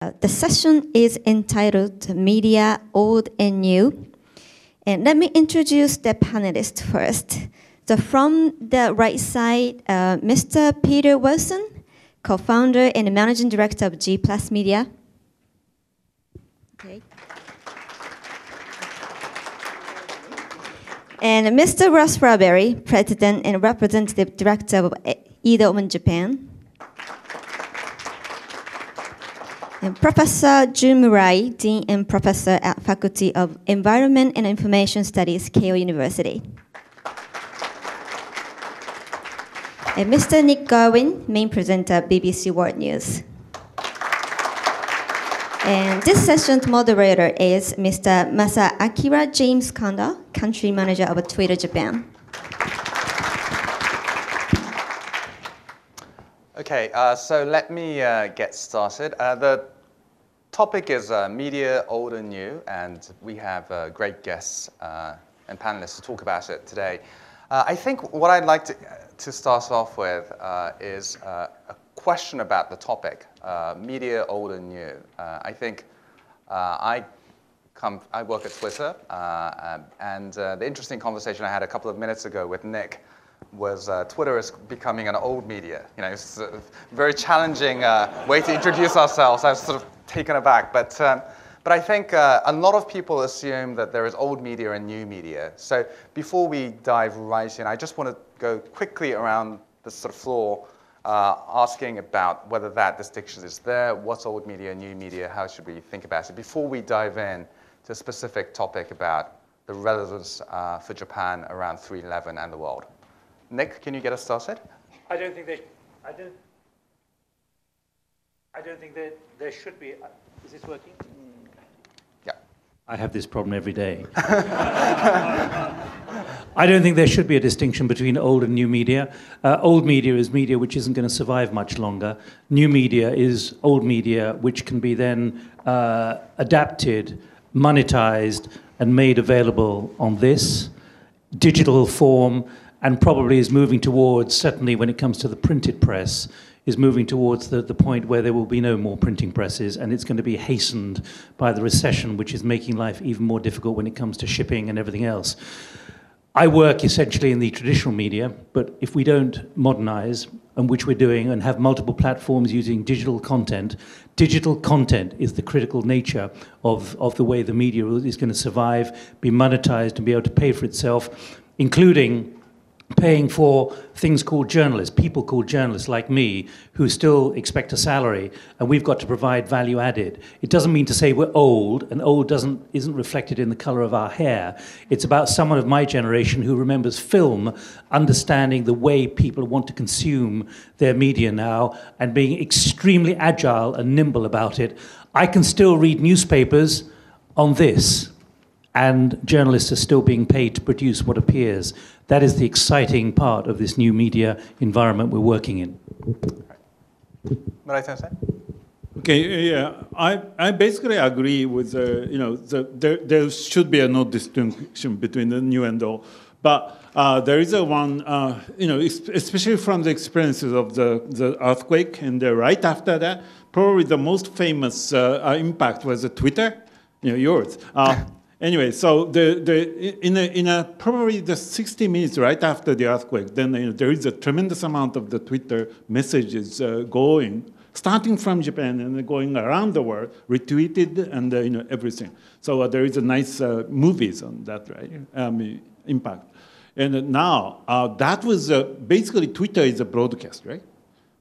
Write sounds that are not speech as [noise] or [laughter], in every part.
The session is entitled Media Old and New. And let me introduce the panelists first. So from the right side, uh, Mr. Peter Wilson, co-founder and managing director of G Plus Media. Okay. And Mr. Ross Rowbury, president and representative director of Edelman Japan. And Professor Jun Murai, Dean and Professor at Faculty of Environment and Information Studies, Keio University. And Mr. Nik Gowing, main presenter, BBC World News. And this session's moderator is Mr. Masaakira James Kondo, country manager of Twitter Japan. Okay, uh, so let me uh, get started. Uh, the topic is uh, media, old and new, and we have uh, great guests uh, and panelists to talk about it today. I think what I'd like to, to start off with is a question about the topic, media, old and new. I think I come, I work at Twitter, and the interesting conversation I had a couple of minutes ago with Nik was uh, Twitter is becoming an old media. You know, it's a very challenging uh, way to introduce ourselves. I was sort of taken aback, but um, but I think uh, a lot of people assume that there is old media and new media. So before we dive right in, I just want to go quickly around the sort of floor, uh, asking about whether that distinction is there. What's old media, new media? How should we think about it? Before we dive in to a specific topic about the relevance uh, for Japan around 311 and the world. Nik, can you get us started? I don't think they. I don't. I don't think that there should be. Uh, is this working? Yeah. I have this problem every day. [laughs] I don't think there should be a distinction between old and new media. Uh, old media is media which isn't going to survive much longer. New media is old media which can be then uh, adapted, monetized, and made available on this digital form and probably is moving towards, certainly when it comes to the printed press, is moving towards the, the point where there will be no more printing presses and it's going to be hastened by the recession, which is making life even more difficult when it comes to shipping and everything else. I work essentially in the traditional media, but if we don't modernize, and which we're doing, and have multiple platforms using digital content, digital content is the critical nature of, of the way the media is going to survive, be monetized, and be able to pay for itself, including paying for things called journalists, people called journalists like me, who still expect a salary, and we've got to provide value added. It doesn't mean to say we're old, and old doesn't isn't reflected in the color of our hair. It's about someone of my generation who remembers film, understanding the way people want to consume their media now, and being extremely agile and nimble about it. I can still read newspapers on this and journalists are still being paid to produce what appears. That is the exciting part of this new media environment we're working in. Okay, yeah, I, I basically agree with, uh, you know, the, there, there should be a no distinction between the new and old. But uh, there is a one, uh, you know, especially from the experiences of the, the earthquake, and the right after that, probably the most famous uh, uh, impact was Twitter, you know, yours. Anyway, so the, the, in, a, in a, probably the 60 minutes right after the earthquake, then you know, there is a tremendous amount of the Twitter messages uh, going, starting from Japan and going around the world, retweeted and uh, you know, everything. So uh, there is a nice uh, movies on that, right? Um, impact. And now, uh, that was uh, basically Twitter is a broadcast, right?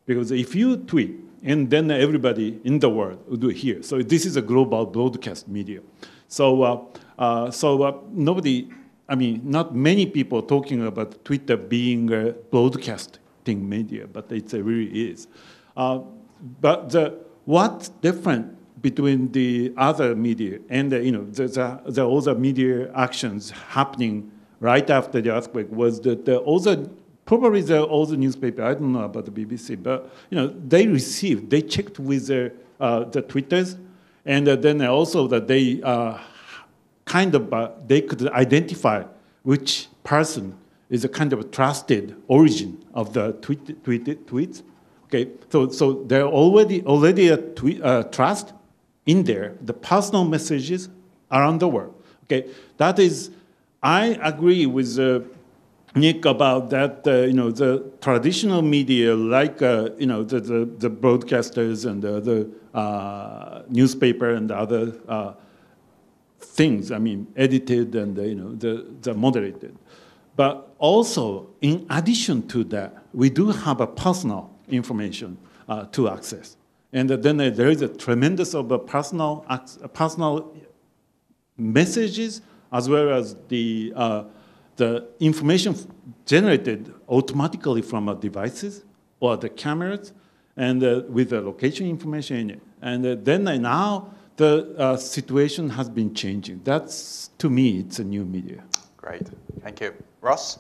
Because if you tweet, and then everybody in the world would hear. So this is a global broadcast media. So uh, so uh, nobody, I mean, not many people talking about Twitter being a broadcasting media, but it really is. Uh, but the, what's different between the other media and the, you know the, the, the other media actions happening right after the earthquake was that the other probably the other newspaper I don't know about the BBC but you know they received they checked with the uh, the twitters and uh, then also that they uh, kind of uh, they could identify which person is a kind of trusted origin of the tweet, tweet, tweets. Okay, so so there already already a tweet, uh, trust in there the personal messages around the world. Okay, that is, I agree with uh, Nik about that. Uh, you know, the traditional media, like uh, you know the, the, the broadcasters and the, the uh, newspaper and the other uh, things. I mean, edited and uh, you know the, the moderated. But also, in addition to that, we do have a personal information uh, to access. And then there is a tremendous of a personal, personal messages as well as the, uh, the information generated automatically from our devices or the cameras and uh, with the location information in it. And uh, then now the uh, situation has been changing. That's, to me, it's a new media. Great, thank you. Ross?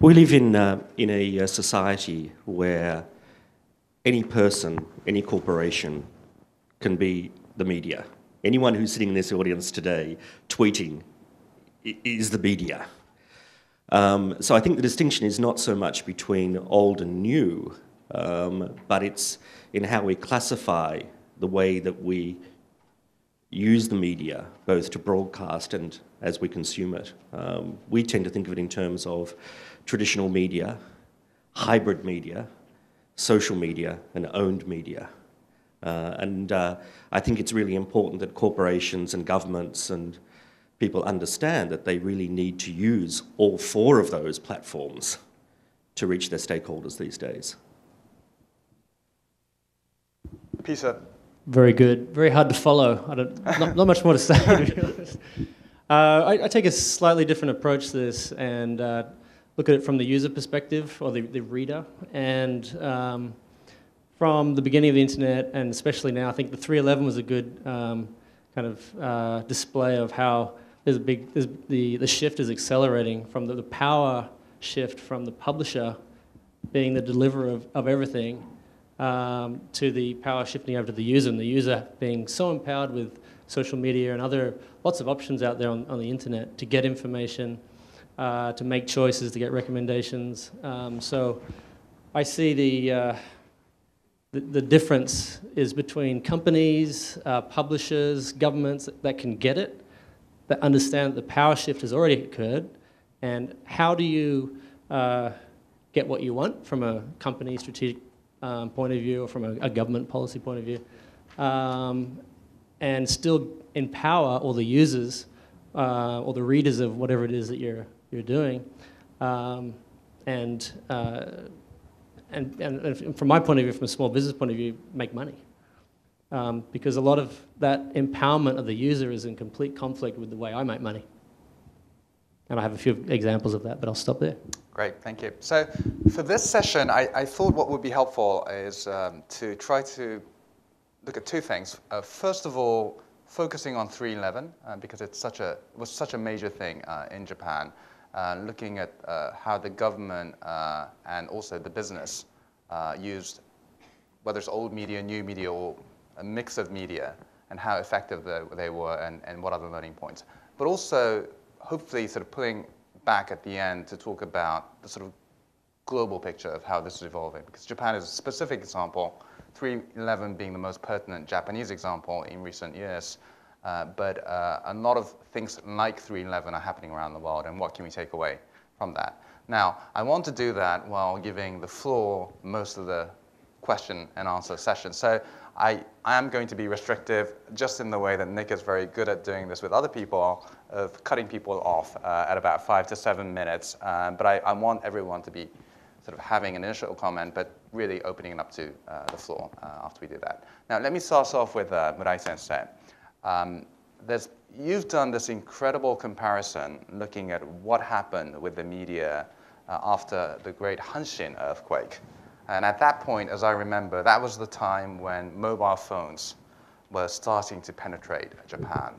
We live in, uh, in a, a uh, society where any person, any corporation can be the media. Anyone who's sitting in this audience today tweeting is the media. Um, so I think the distinction is not so much between old and new, um, but it's in how we classify the way that we use the media, both to broadcast and as we consume it. Um, we tend to think of it in terms of traditional media, hybrid media, social media, and owned media. Uh, and uh, I think it's really important that corporations and governments and people understand that they really need to use all four of those platforms to reach their stakeholders these days. Peter. Very good. Very hard to follow. I don't, not, not much more to say, to be [laughs] honest. Uh, I, I, take a slightly different approach to this, and uh, look at it from the user perspective or the, the reader. And um, from the beginning of the internet, and especially now, I think the 311 was a good um, kind of uh, display of how there's a big, there's the, the shift is accelerating from the, the power shift from the publisher being the deliverer of, of everything um, to the power shifting over to the user, and the user being so empowered with social media and other lots of options out there on, on the internet to get information, uh, to make choices, to get recommendations. Um, so I see the, uh, the, the, difference is between companies, uh, publishers, governments that can get it, that understand that the power shift has already occurred, and how do you uh, get what you want from a company strategic um, point of view or from a, a, government policy point of view, um, and still empower all the users uh, or the readers of whatever it is that you're you're doing. Um, and, uh, and, and, from my point of view, from a small business point of view, make money. Um, because a lot of that empowerment of the user is in complete conflict with the way I make money. And I have a few examples of that, but I'll stop there. Great, thank you. So for this session, I, I thought what would be helpful is um, to try to look at two things. Uh, first of all, focusing on 311, uh, because it's such a, it was such a major thing uh, in Japan uh, looking at uh, how the government uh, and also the business used, whether it's old media, new media, or a mix of media, and how effective the, they were and, and what the learning points. But also, hopefully, sort of pulling back at the end to talk about the sort of global picture of how this is evolving. Because Japan is a specific example, 311 being the most pertinent Japanese example in recent years. Uh, but uh, a lot of things like 311 are happening around the world, and what can we take away from that? Now, I want to do that while giving the floor most of the question and answer session. So I, I am going to be restrictive just in the way that Nik is very good at doing this with other people, of cutting people off uh, at about five to seven minutes. Uh, but I, I, want everyone to be sort of having an initial comment, but really opening it up to uh, the floor uh, after we do that. Now, let me start off with uh, Murai Sensei. Um, you've done this incredible comparison looking at what happened with the media uh, after the great Hanshin earthquake. And at that point, as I remember, that was the time when mobile phones were starting to penetrate Japan.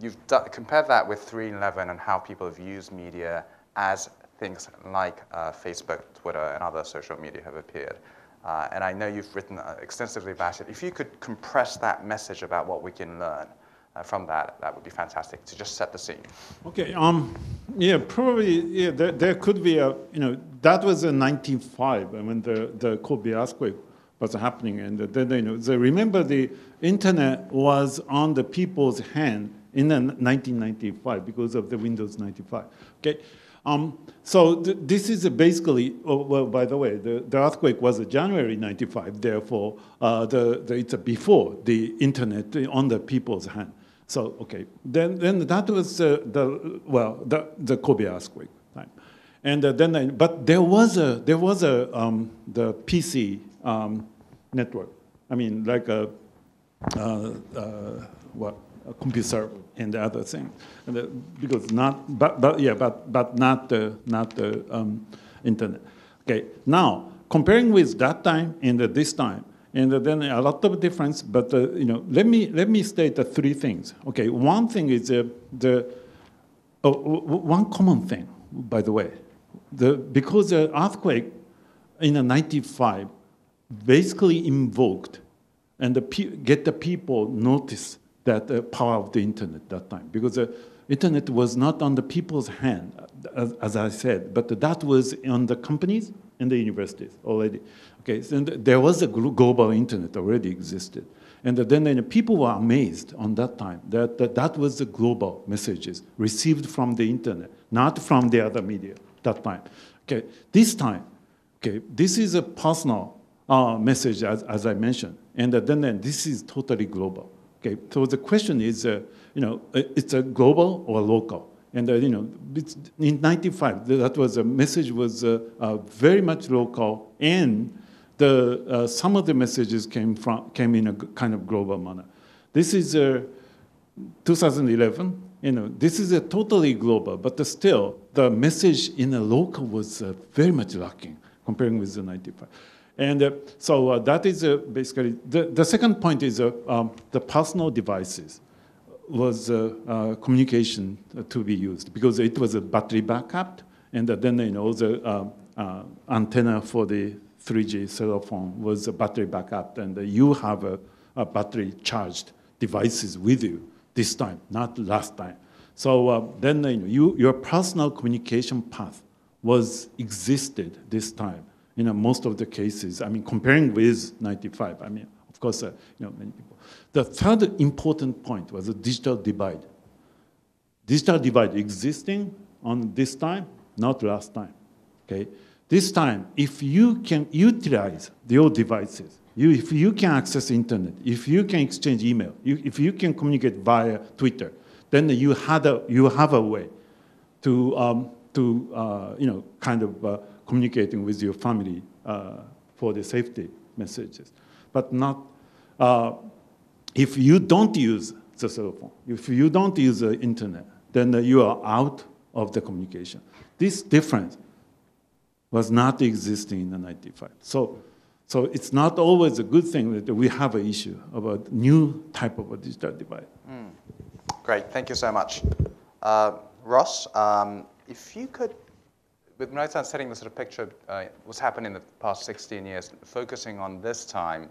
You've compared that with 311 and how people have used media as things like uh, Facebook, Twitter, and other social media have appeared. Uh, and I know you've written uh, extensively about it. If you could compress that message about what we can learn uh, from that, that would be fantastic to just set the scene. Okay. Um, yeah, probably. Yeah, there, there could be a you know that was in 1905 when the, the Kobe earthquake was happening. And then, you know, they remember the internet was on the people's hand in 1995 because of the Windows 95. Okay, um, so th this is basically, oh, well, by the way, the, the earthquake was January 95, therefore uh, the, the, it's before the internet on the people's hand. So, okay, then, then that was uh, the, well, the, the Kobe earthquake. Right? And uh, then, I, but there was a, there was a, um, the PC um, network. I mean, like a, uh, uh, what, computer and the other thing, the, because not, but, but yeah, but but not the not the um, internet. Okay, now comparing with that time and this time, and then a lot of difference. But uh, you know, let me let me state the three things. Okay, one thing is uh, the oh, one common thing, by the way, the because the earthquake in the 95 basically invoked and the get the people notice that uh, power of the internet that time because the internet was not on the people's hand, as, as, I said, but that was on the companies and the universities already. Okay, so there was a global internet already existed. And then, people were amazed on that time that, that that was the global messages received from the internet, not from the other media that time. Okay, this time, okay, this is a personal uh, message as, as I mentioned. And then, then this is totally global. Okay, so the question is, uh, you know, uh, it's a global or local? And uh, you know, in '95, that was a message was uh, uh, very much local, and the uh, some of the messages came from came in a kind of global manner. This is 2011. You know, this is a totally global, but still the message in a local was very much lacking comparing with the '95. And uh, so uh, that is uh, basically, the, the second point is uh, um, the personal devices was uh, uh, communication to be used because it was a battery backup and then you know the antenna for the 3G cell phone was a battery backup and you have a, a, battery charged devices with you this time, not last time. So then you know, you, your personal communication path was existed this time you know, most of the cases, I mean, comparing with 95, I mean, of course, uh, you know, many people. The third important point was the digital divide. Digital divide existing on this time, not last time, okay? This time, if you can utilize your devices, you, if you can access internet, if you can exchange email, you, if you can communicate via Twitter, then you, had a, you have a way to, um, to uh, you know, kind of uh, communicating with your family uh, for the safety messages. But not, uh, if you don't use the cell phone, if you don't use the internet, then you are out of the communication. This difference was not existing in the 95. So, so it's not always a good thing that we have an issue about new type of a digital divide. Mm. Great, thank you so much. Uh, Ross, um, if you could with Murai setting the sort of picture, uh, what's happened in the past 16 years, focusing on this time,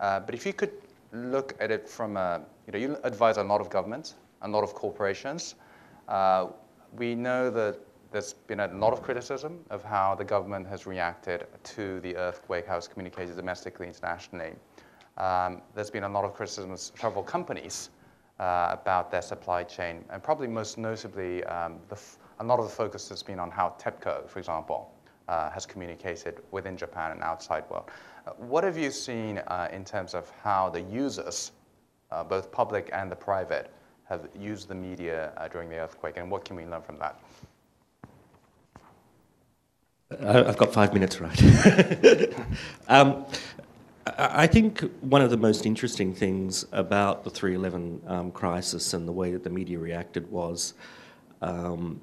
uh, but if you could look at it from a, you know, you advise a lot of governments, a lot of corporations. Uh, we know that there's been a lot of criticism of how the government has reacted to the earthquake, how it's communicated domestically, internationally. Um, there's been a lot of criticism of several companies uh, about their supply chain, and probably most notably um, the a lot of the focus has been on how TEPCO, for example, uh, has communicated within Japan and outside world. Uh, what have you seen uh, in terms of how the users, uh, both public and the private, have used the media uh, during the earthquake, and what can we learn from that? I've got five minutes, right? [laughs] um, I think one of the most interesting things about the 311 um, crisis and the way that the media reacted was um,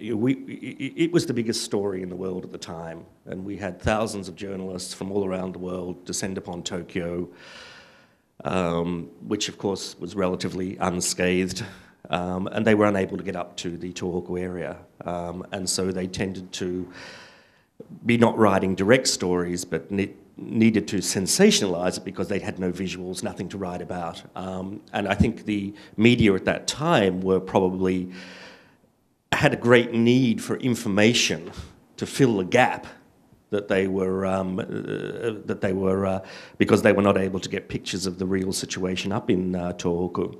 we, it was the biggest story in the world at the time, and we had thousands of journalists from all around the world descend upon Tokyo, um, which of course was relatively unscathed, um, and they were unable to get up to the Tohoku area, um, and so they tended to be not writing direct stories, but ne needed to sensationalize it because they had no visuals, nothing to write about. Um, and I think the media at that time were probably had a great need for information to fill the gap that they were um, uh, that they were uh, because they were not able to get pictures of the real situation up in uh, Tohoku,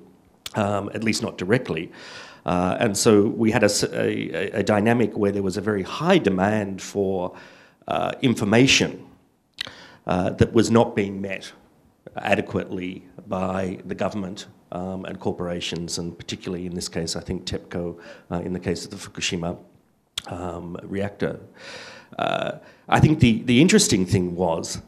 um, at least not directly. Uh, and so we had a, a, a, dynamic where there was a very high demand for uh, information uh, that was not being met adequately by the government um, and corporations, and particularly in this case, I think TEPCO, uh, in the case of the Fukushima um, reactor. Uh, I think the, the interesting thing was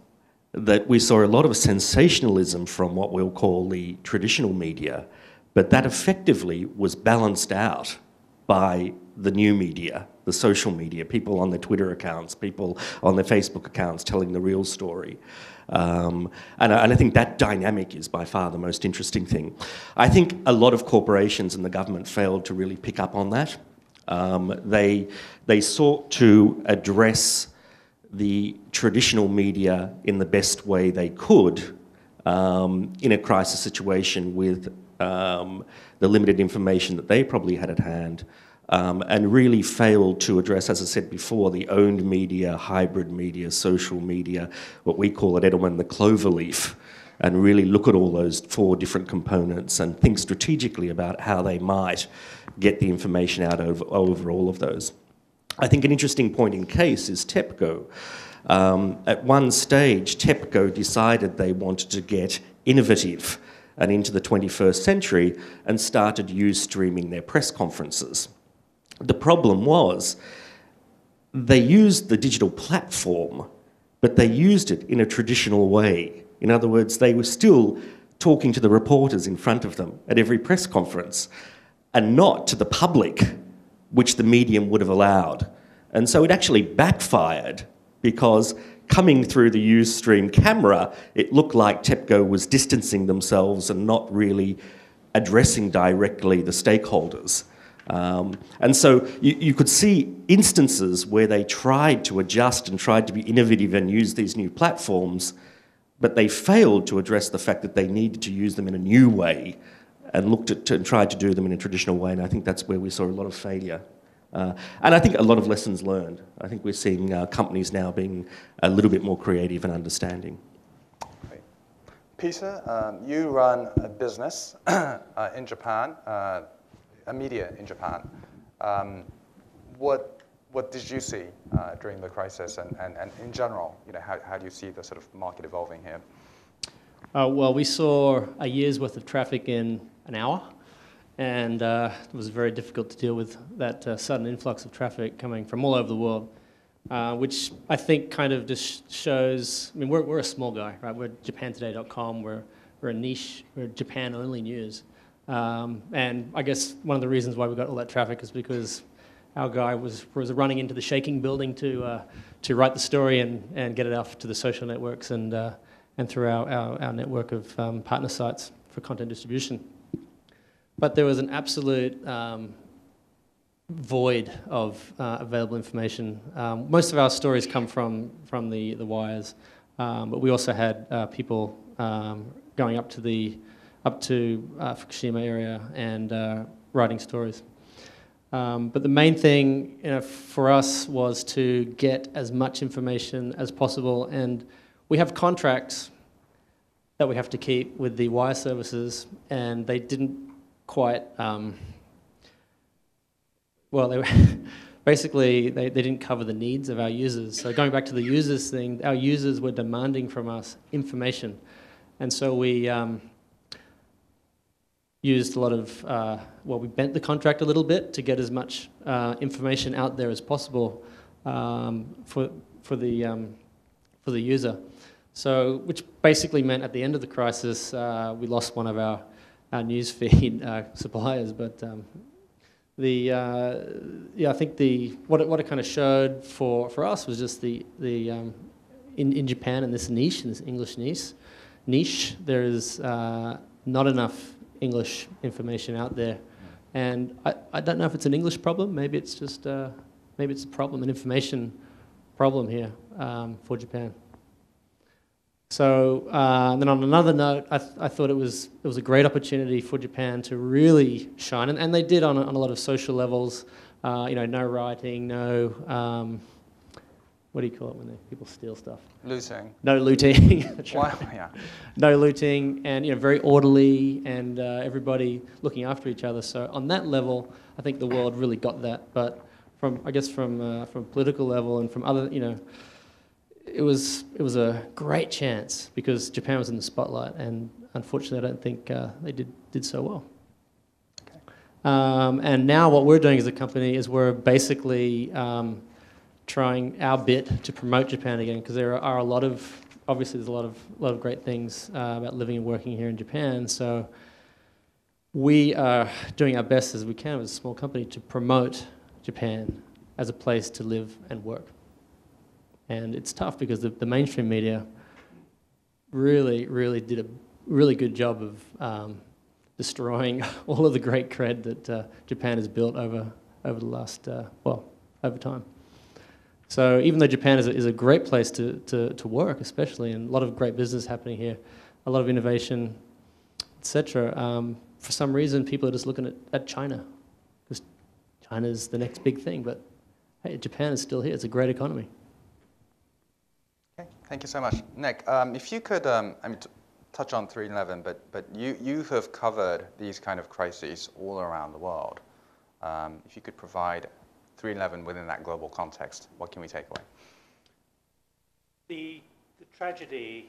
that we saw a lot of sensationalism from what we'll call the traditional media, but that effectively was balanced out by the new media, the social media, people on their Twitter accounts, people on their Facebook accounts telling the real story. Um, and, and, I think that dynamic is by far the most interesting thing. I think a lot of corporations and the government failed to really pick up on that. Um, they, they sought to address the traditional media in the best way they could um, in a crisis situation with um, the limited information that they probably had at hand. Um, and really failed to address, as I said before, the owned media, hybrid media, social media, what we call at Edelman the cloverleaf, and really look at all those four different components and think strategically about how they might get the information out over, over all of those. I think an interesting point in case is TEPCO. Um, at one stage, TEPCO decided they wanted to get innovative and into the 21st century and started use streaming their press conferences. The problem was they used the digital platform, but they used it in a traditional way. In other words, they were still talking to the reporters in front of them at every press conference and not to the public, which the medium would have allowed. And so it actually backfired because coming through the Ustream camera, it looked like TEPCO was distancing themselves and not really addressing directly the stakeholders. Um, and so you, you, could see instances where they tried to adjust and tried to be innovative and use these new platforms, but they failed to address the fact that they needed to use them in a new way and looked at and tried to do them in a traditional way. And I think that's where we saw a lot of failure. Uh, and I think a lot of lessons learned. I think we're seeing uh, companies now being a little bit more creative and understanding. Great. Peter, um, you run a business [coughs] uh, in Japan, uh, media in Japan. Um, what, what did you see uh, during the crisis and, and, and in general, you know, how, how do you see the sort of market evolving here? Uh, well, we saw a year's worth of traffic in an hour, and uh, it was very difficult to deal with that uh, sudden influx of traffic coming from all over the world, uh, which I think kind of just shows. I mean, we're, we're a small guy, right? We're JapanToday.com. We're we're a niche. We're Japan only news, um, and I guess one of the reasons why we got all that traffic is because our guy was was running into the shaking building to uh, to write the story and, and get it out to the social networks and uh, and through our, our, our network of um, partner sites for content distribution. But there was an absolute um, void of uh, available information. Um, most of our stories come from, from the, the wires, um, but we also had uh, people um, going up to the up to uh, Fukushima area and uh, writing stories. Um, but the main thing you know, for us was to get as much information as possible, and we have contracts that we have to keep with the wire services, and they didn't quite, um, well, they [laughs] basically, they, they didn't cover the needs of our users. So going back to the users thing, our users were demanding from us information. And so we um, used a lot of, uh, well, we bent the contract a little bit to get as much uh, information out there as possible um, for, for, the, um, for the user. So, which basically meant at the end of the crisis, uh, we lost one of our our newsfeed uh, [laughs] suppliers. But um, the uh, yeah, I think the what it, what it kind of showed for, for us was just the the um, in in Japan in this niche in this English niche niche there is uh, not enough English information out there, and I, I don't know if it's an English problem. Maybe it's just uh, maybe it's a problem an information problem here um, for Japan. So uh, then on another note, I, th I, thought it was, it was a great opportunity for Japan to really shine, and, and they did on a, on a lot of social levels. Uh, you know, no rioting, no, um, what do you call it when they, people steal stuff? Looting. No looting. [laughs] Why? Yeah. no looting, and you know, very orderly, and uh, everybody looking after each other. So on that level, I think the world really got that. But from I guess from uh, from political level and from other, you know, it was it was a great chance because Japan was in the spotlight, and unfortunately, I don't think uh, they did did so well. Um, and now what we're doing as a company is we're basically um, trying our bit to promote Japan again because there are a lot of obviously there's a lot of lot of great things uh, about living and working here in Japan. So we are doing our best as we can as a small company to promote Japan as a place to live and work. And it's tough because the, the mainstream media really, really did a really good job of um, destroying [laughs] all of the great cred that uh, Japan has built over, over the last, uh, well, over time. So even though Japan is a, is a great place to, to, to work, especially, and a lot of great business happening here, a lot of innovation, etc., um, for some reason people are just looking at, at China because China is the next big thing. But hey, Japan is still here. It's a great economy. Okay, thank you so much. Nick, um, if you could, um, I mean, touch on 311, but, but you, you have covered these kind of crises all around the world. Um, if you could provide 311 within that global context, what can we take away? The, the tragedy,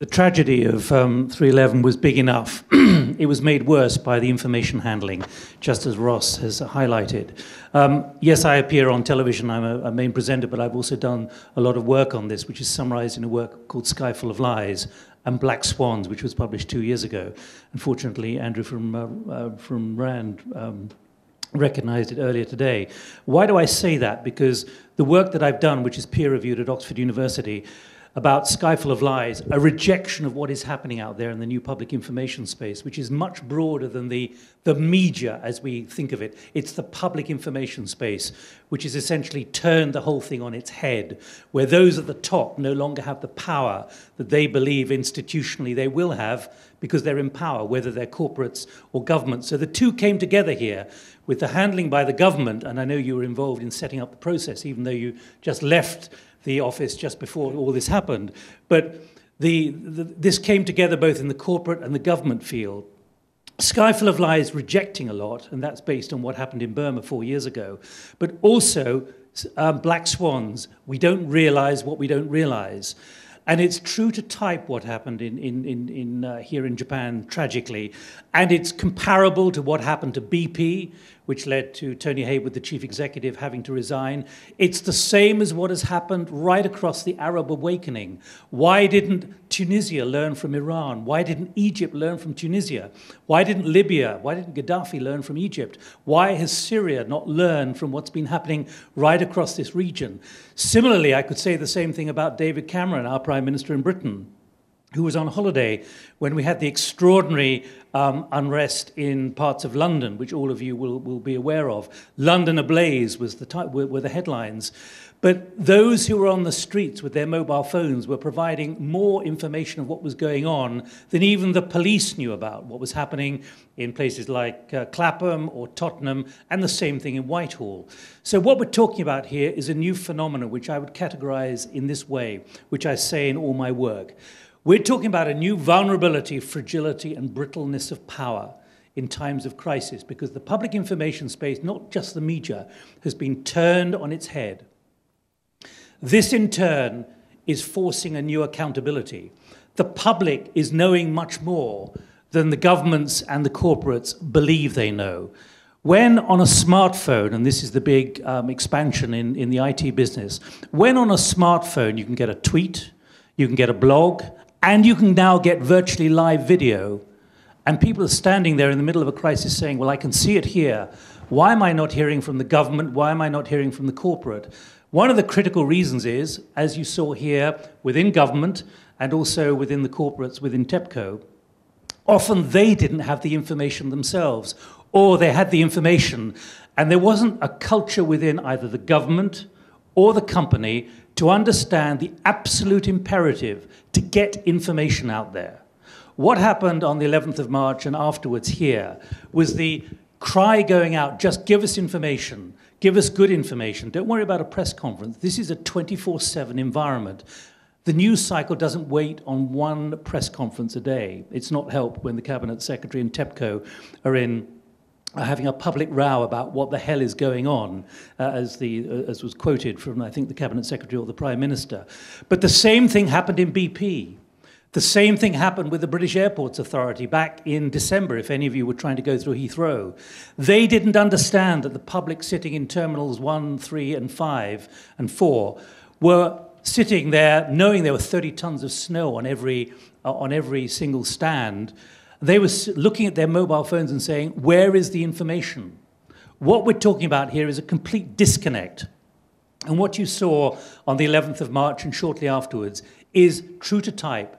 The tragedy of um, 311 was big enough. [clears throat] it was made worse by the information handling, just as Ross has highlighted. Um, yes, I appear on television, I'm a, a, main presenter, but I've also done a lot of work on this, which is summarized in a work called Skyful of Lies and Black Swans, which was published two years ago. Unfortunately, Andrew from, uh, uh, from RAND um, recognized it earlier today. Why do I say that? Because the work that I've done, which is peer reviewed at Oxford University, about Skyful of Lies, a rejection of what is happening out there in the new public information space, which is much broader than the, the media as we think of it. It's the public information space, which has essentially turned the whole thing on its head, where those at the top no longer have the power that they believe institutionally they will have because they're in power, whether they're corporates or governments. So the two came together here with the handling by the government, and I know you were involved in setting up the process, even though you just left the office just before all this happened. But the, the, this came together both in the corporate and the government field. Skyful of Lies rejecting a lot, and that's based on what happened in Burma four years ago, but also um, Black Swans. We don't realize what we don't realize. And it's true to type what happened in, in, in, in uh, here in Japan, tragically. And it's comparable to what happened to BP, which led to Tony Hayward, the chief executive, having to resign. It's the same as what has happened right across the Arab awakening. Why didn't Tunisia learn from Iran? Why didn't Egypt learn from Tunisia? Why didn't Libya? Why didn't Gaddafi learn from Egypt? Why has Syria not learned from what's been happening right across this region? Similarly, I could say the same thing about David Cameron, our prime minister in Britain who was on holiday when we had the extraordinary um, unrest in parts of London, which all of you will, will be aware of. London ablaze was the type, were, were the headlines. But those who were on the streets with their mobile phones were providing more information of what was going on than even the police knew about what was happening in places like uh, Clapham or Tottenham, and the same thing in Whitehall. So, what we're talking about here is a new phenomenon which I would categorize in this way, which I say in all my work. We're talking about a new vulnerability, fragility, and brittleness of power in times of crisis because the public information space, not just the media, has been turned on its head. This, in turn, is forcing a new accountability. The public is knowing much more than the governments and the corporates believe they know. When on a smartphone, and this is the big um, expansion in, in the IT business, when on a smartphone you can get a tweet, you can get a blog, and you can now get virtually live video. And people are standing there in the middle of a crisis saying, Well, I can see it here. Why am I not hearing from the government? Why am I not hearing from the corporate? One of the critical reasons is, as you saw here, within government and also within the corporates within TEPCO, often they didn't have the information themselves, or they had the information, and there wasn't a culture within either the government or the company to understand the absolute imperative to get information out there. What happened on the 11th of March and afterwards here was the cry going out just give us information, Give us good information. Don't worry about a press conference. This is a 24 7 environment. The news cycle doesn't wait on one press conference a day. It's not helped when the Cabinet Secretary and TEPCO are in having a public row about what the hell is going on, uh, as, the, uh, as was quoted from, I think, the Cabinet Secretary or the Prime Minister. But the same thing happened in BP. The same thing happened with the British Airports Authority back in December, if any of you were trying to go through Heathrow. They didn't understand that the public sitting in terminals 1, 3, and 5 and 4 were sitting there knowing there were 30 tons of snow on every, uh, on every single stand. They were looking at their mobile phones and saying, Where is the information? What we're talking about here is a complete disconnect. And what you saw on the 11th of March and shortly afterwards is true to type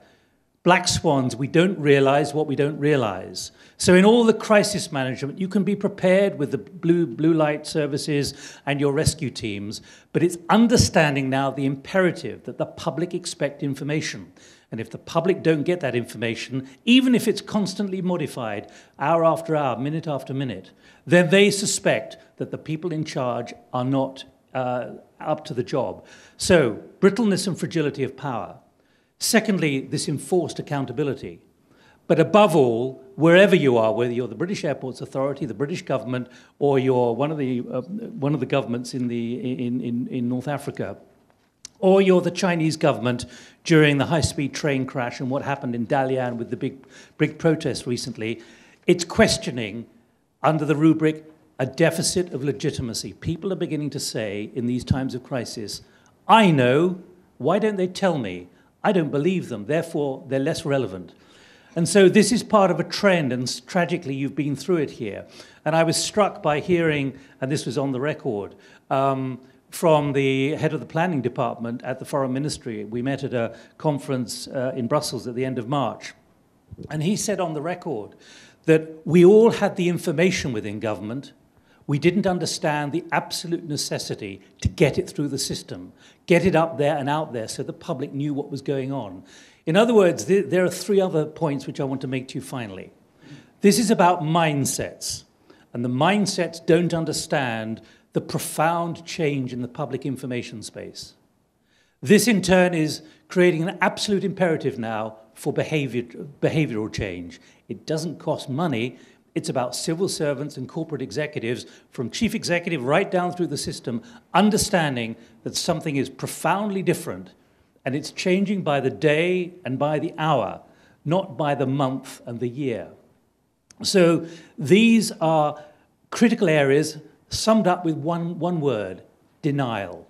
black swans, we don't realize what we don't realize. So, in all the crisis management, you can be prepared with the blue, blue light services and your rescue teams, but it's understanding now the imperative that the public expect information. And if the public don't get that information, even if it's constantly modified, hour after hour, minute after minute, then they suspect that the people in charge are not uh, up to the job. So, brittleness and fragility of power. Secondly, this enforced accountability. But above all, wherever you are, whether you're the British Airports Authority, the British government, or you're one of the, uh, one of the governments in, the, in, in, in North Africa, or you're the Chinese government during the high speed train crash and what happened in Dalian with the big, big protest recently, it's questioning under the rubric a deficit of legitimacy. People are beginning to say in these times of crisis, I know, why don't they tell me? I don't believe them, therefore, they're less relevant. And so this is part of a trend, and tragically, you've been through it here. And I was struck by hearing, and this was on the record, um, from the head of the planning department at the foreign ministry. We met at a conference uh, in Brussels at the end of March. And he said on the record that we all had the information within government, we didn't understand the absolute necessity to get it through the system, get it up there and out there so the public knew what was going on. In other words, th- there are three other points which I want to make to you finally. This is about mindsets, and the mindsets don't understand the profound change in the public information space. This, in turn, is creating an absolute imperative now for behavior, behavioral change. It doesn't cost money, it's about civil servants and corporate executives, from chief executive right down through the system, understanding that something is profoundly different and it's changing by the day and by the hour, not by the month and the year. So these are critical areas summed up with one, one word denial.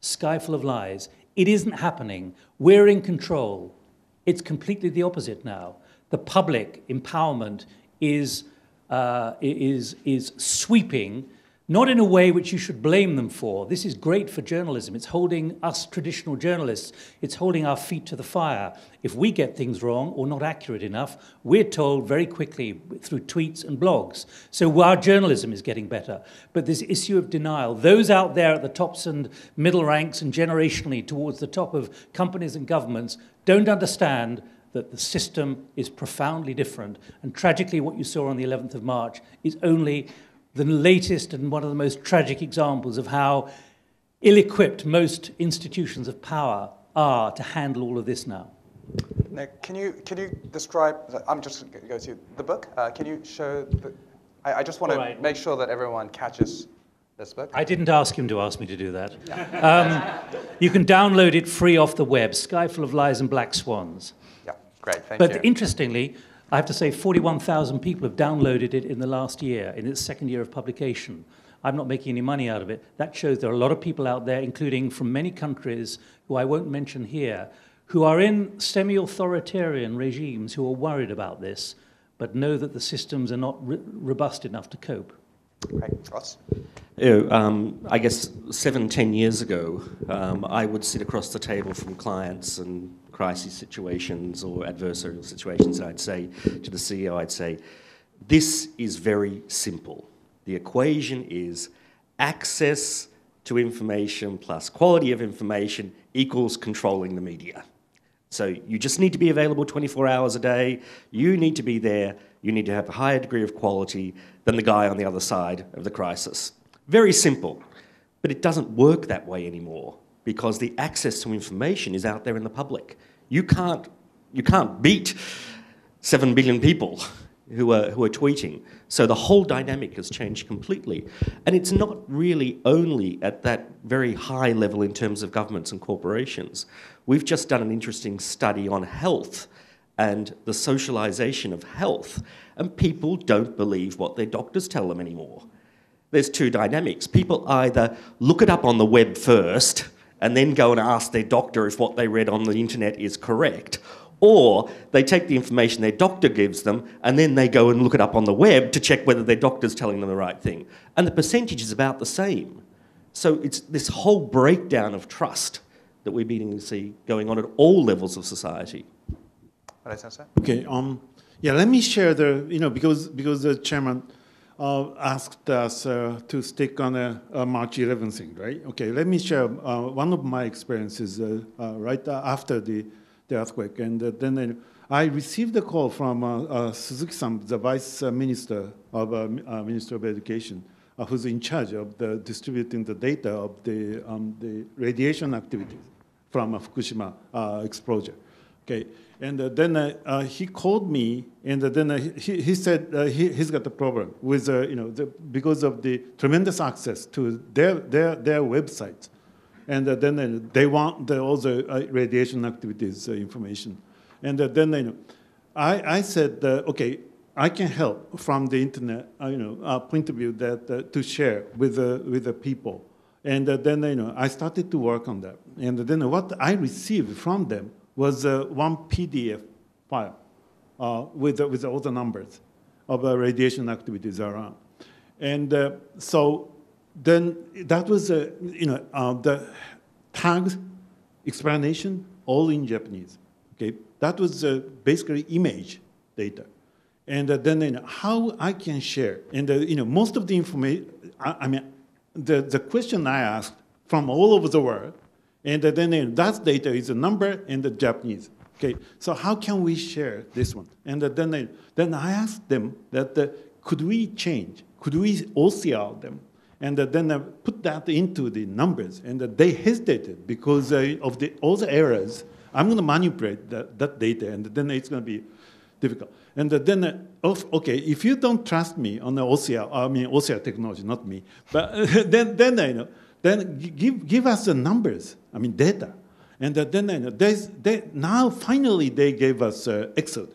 Sky full of lies. It isn't happening. We're in control. It's completely the opposite now. The public empowerment is uh, is, is sweeping, not in a way which you should blame them for. This is great for journalism. It's holding us traditional journalists, it's holding our feet to the fire. If we get things wrong or not accurate enough, we're told very quickly through tweets and blogs. So our journalism is getting better. But this issue of denial, those out there at the tops and middle ranks and generationally towards the top of companies and governments don't understand that the system is profoundly different. And tragically, what you saw on the 11th of March is only the latest and one of the most tragic examples of how ill equipped most institutions of power are to handle all of this now. Nik, can you, can you describe, I'm just going to go to the book. Uh, can you show, the, I, I just want right. to make sure that everyone catches this book. I didn't ask him to ask me to do that. um, you can download it free off the web, Skyful of Lies and Black Swans. Yeah, great, thank but you. But interestingly, I have to say 41,000 people have downloaded it in the last year, in its second year of publication. I'm not making any money out of it. That shows there are a lot of people out there, including from many countries who I won't mention here, who are in semi authoritarian regimes who are worried about this, but know that the systems are not robust enough to cope. Right, Ross? You know, um, I guess seven, ten years ago, um, I would sit across the table from clients and crisis situations or adversarial situations, I'd say to the CEO, I'd say, this is very simple. The equation is access to information plus quality of information equals controlling the media. So you just need to be available 24 hours a day. You need to be there. You need to have a higher degree of quality than the guy on the other side of the crisis. Very simple. But it doesn't work that way anymore because the access to information is out there in the public. You can't, you can't beat 7 billion people who are, who are tweeting. So the whole dynamic has changed completely. And it's not really only at that very high level in terms of governments and corporations. We've just done an interesting study on health and the socialization of health, and people don't believe what their doctors tell them anymore. There's two dynamics. People either look it up on the web first and then go and ask their doctor if what they read on the internet is correct, or they take the information their doctor gives them and then they go and look it up on the web to check whether their doctor's telling them the right thing. And the percentage is about the same. So it's this whole breakdown of trust that we're beginning to see going on at all levels of society. Okay, um, yeah, let me share the, you know, because, because the chairman uh, asked us uh, to stick on a, a, March 11 thing, right? Okay, let me share uh, one of my experiences uh, uh, right after the the earthquake. And uh, then I received a call from uh, uh, Suzuki-san, the Vice Minister of Minister of Education, who's in charge of the distributing the data of the, um, the radiation activities from Fukushima explosion. Okay, and uh, then uh, uh, he called me, and uh, then uh, he, he said uh, he, has got a problem with, you know, the, because of the tremendous access to their, their, their websites and uh, then uh, they want the, all the uh, radiation activities information. And then you know, I, I said, okay, I can help from the internet, you know, point of view that to share with with the people. And then you know, I started to work on that. And then what I received from them was one PDF file with with all the numbers of radiation activities around. And uh, so then that was, uh, you know, uh, the tags explanation all in Japanese. Okay, that was uh, basically image data, and uh, then you know, how I can share. And uh, you know, most of the information. I, I, mean, the the question I asked from all over the world, and uh, then that data is a number in the Japanese. Okay, so how can we share this one? And then then I asked them that could we change? Could we OCR them? And then I put that into the numbers, and they hesitated because uh, of the, all the errors. I'm going to manipulate that, that data, and then it's going to be difficult. And then, uh, okay, if you don't trust me on the OCR, I mean OCR technology, not me, but [laughs] then, then I know, then give, give us the numbers, I mean data. And then they, now finally they gave us uh, Excel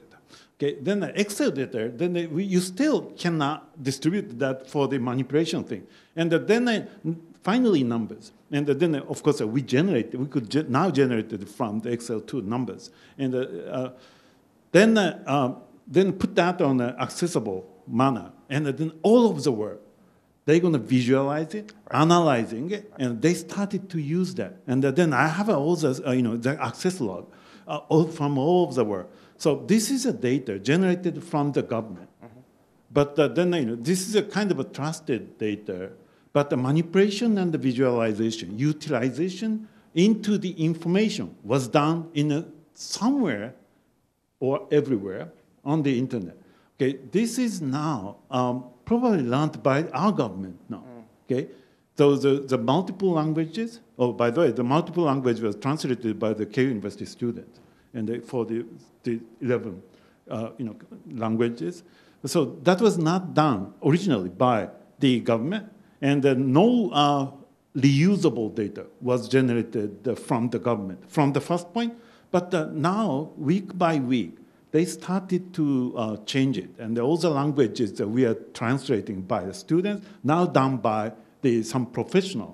Okay, then the Excel data, then they, we, you still cannot distribute that for the manipulation thing. And then I, finally numbers. And then, of course, we generate, we could ge now generate it from the Excel 2 numbers. And uh, uh, then, uh, um, then put that on an accessible manner. And then all of the world, they're going to visualize it, right. analyzing it, right. and they started to use that. And then I have all the, uh, you know, the access log uh, all from all over the world. So this is a data generated from the government. Mm-hmm. But uh, then you know, this is a kind of a trusted data, but the manipulation and the visualization, utilization into the information was done in a, somewhere or everywhere on the internet. Okay, this is now um, probably learned by our government now. Mm. Okay, so the, the multiple languages. Oh, by the way, the multiple language was translated by the Keio University student, and they, for the the 11 uh, you know, languages. So that was not done originally by the government, and uh, no uh, reusable data was generated uh, from the government from the first point. But uh, now, week by week, they started to uh, change it, and all the languages that we are translating by the students now done by the, some professional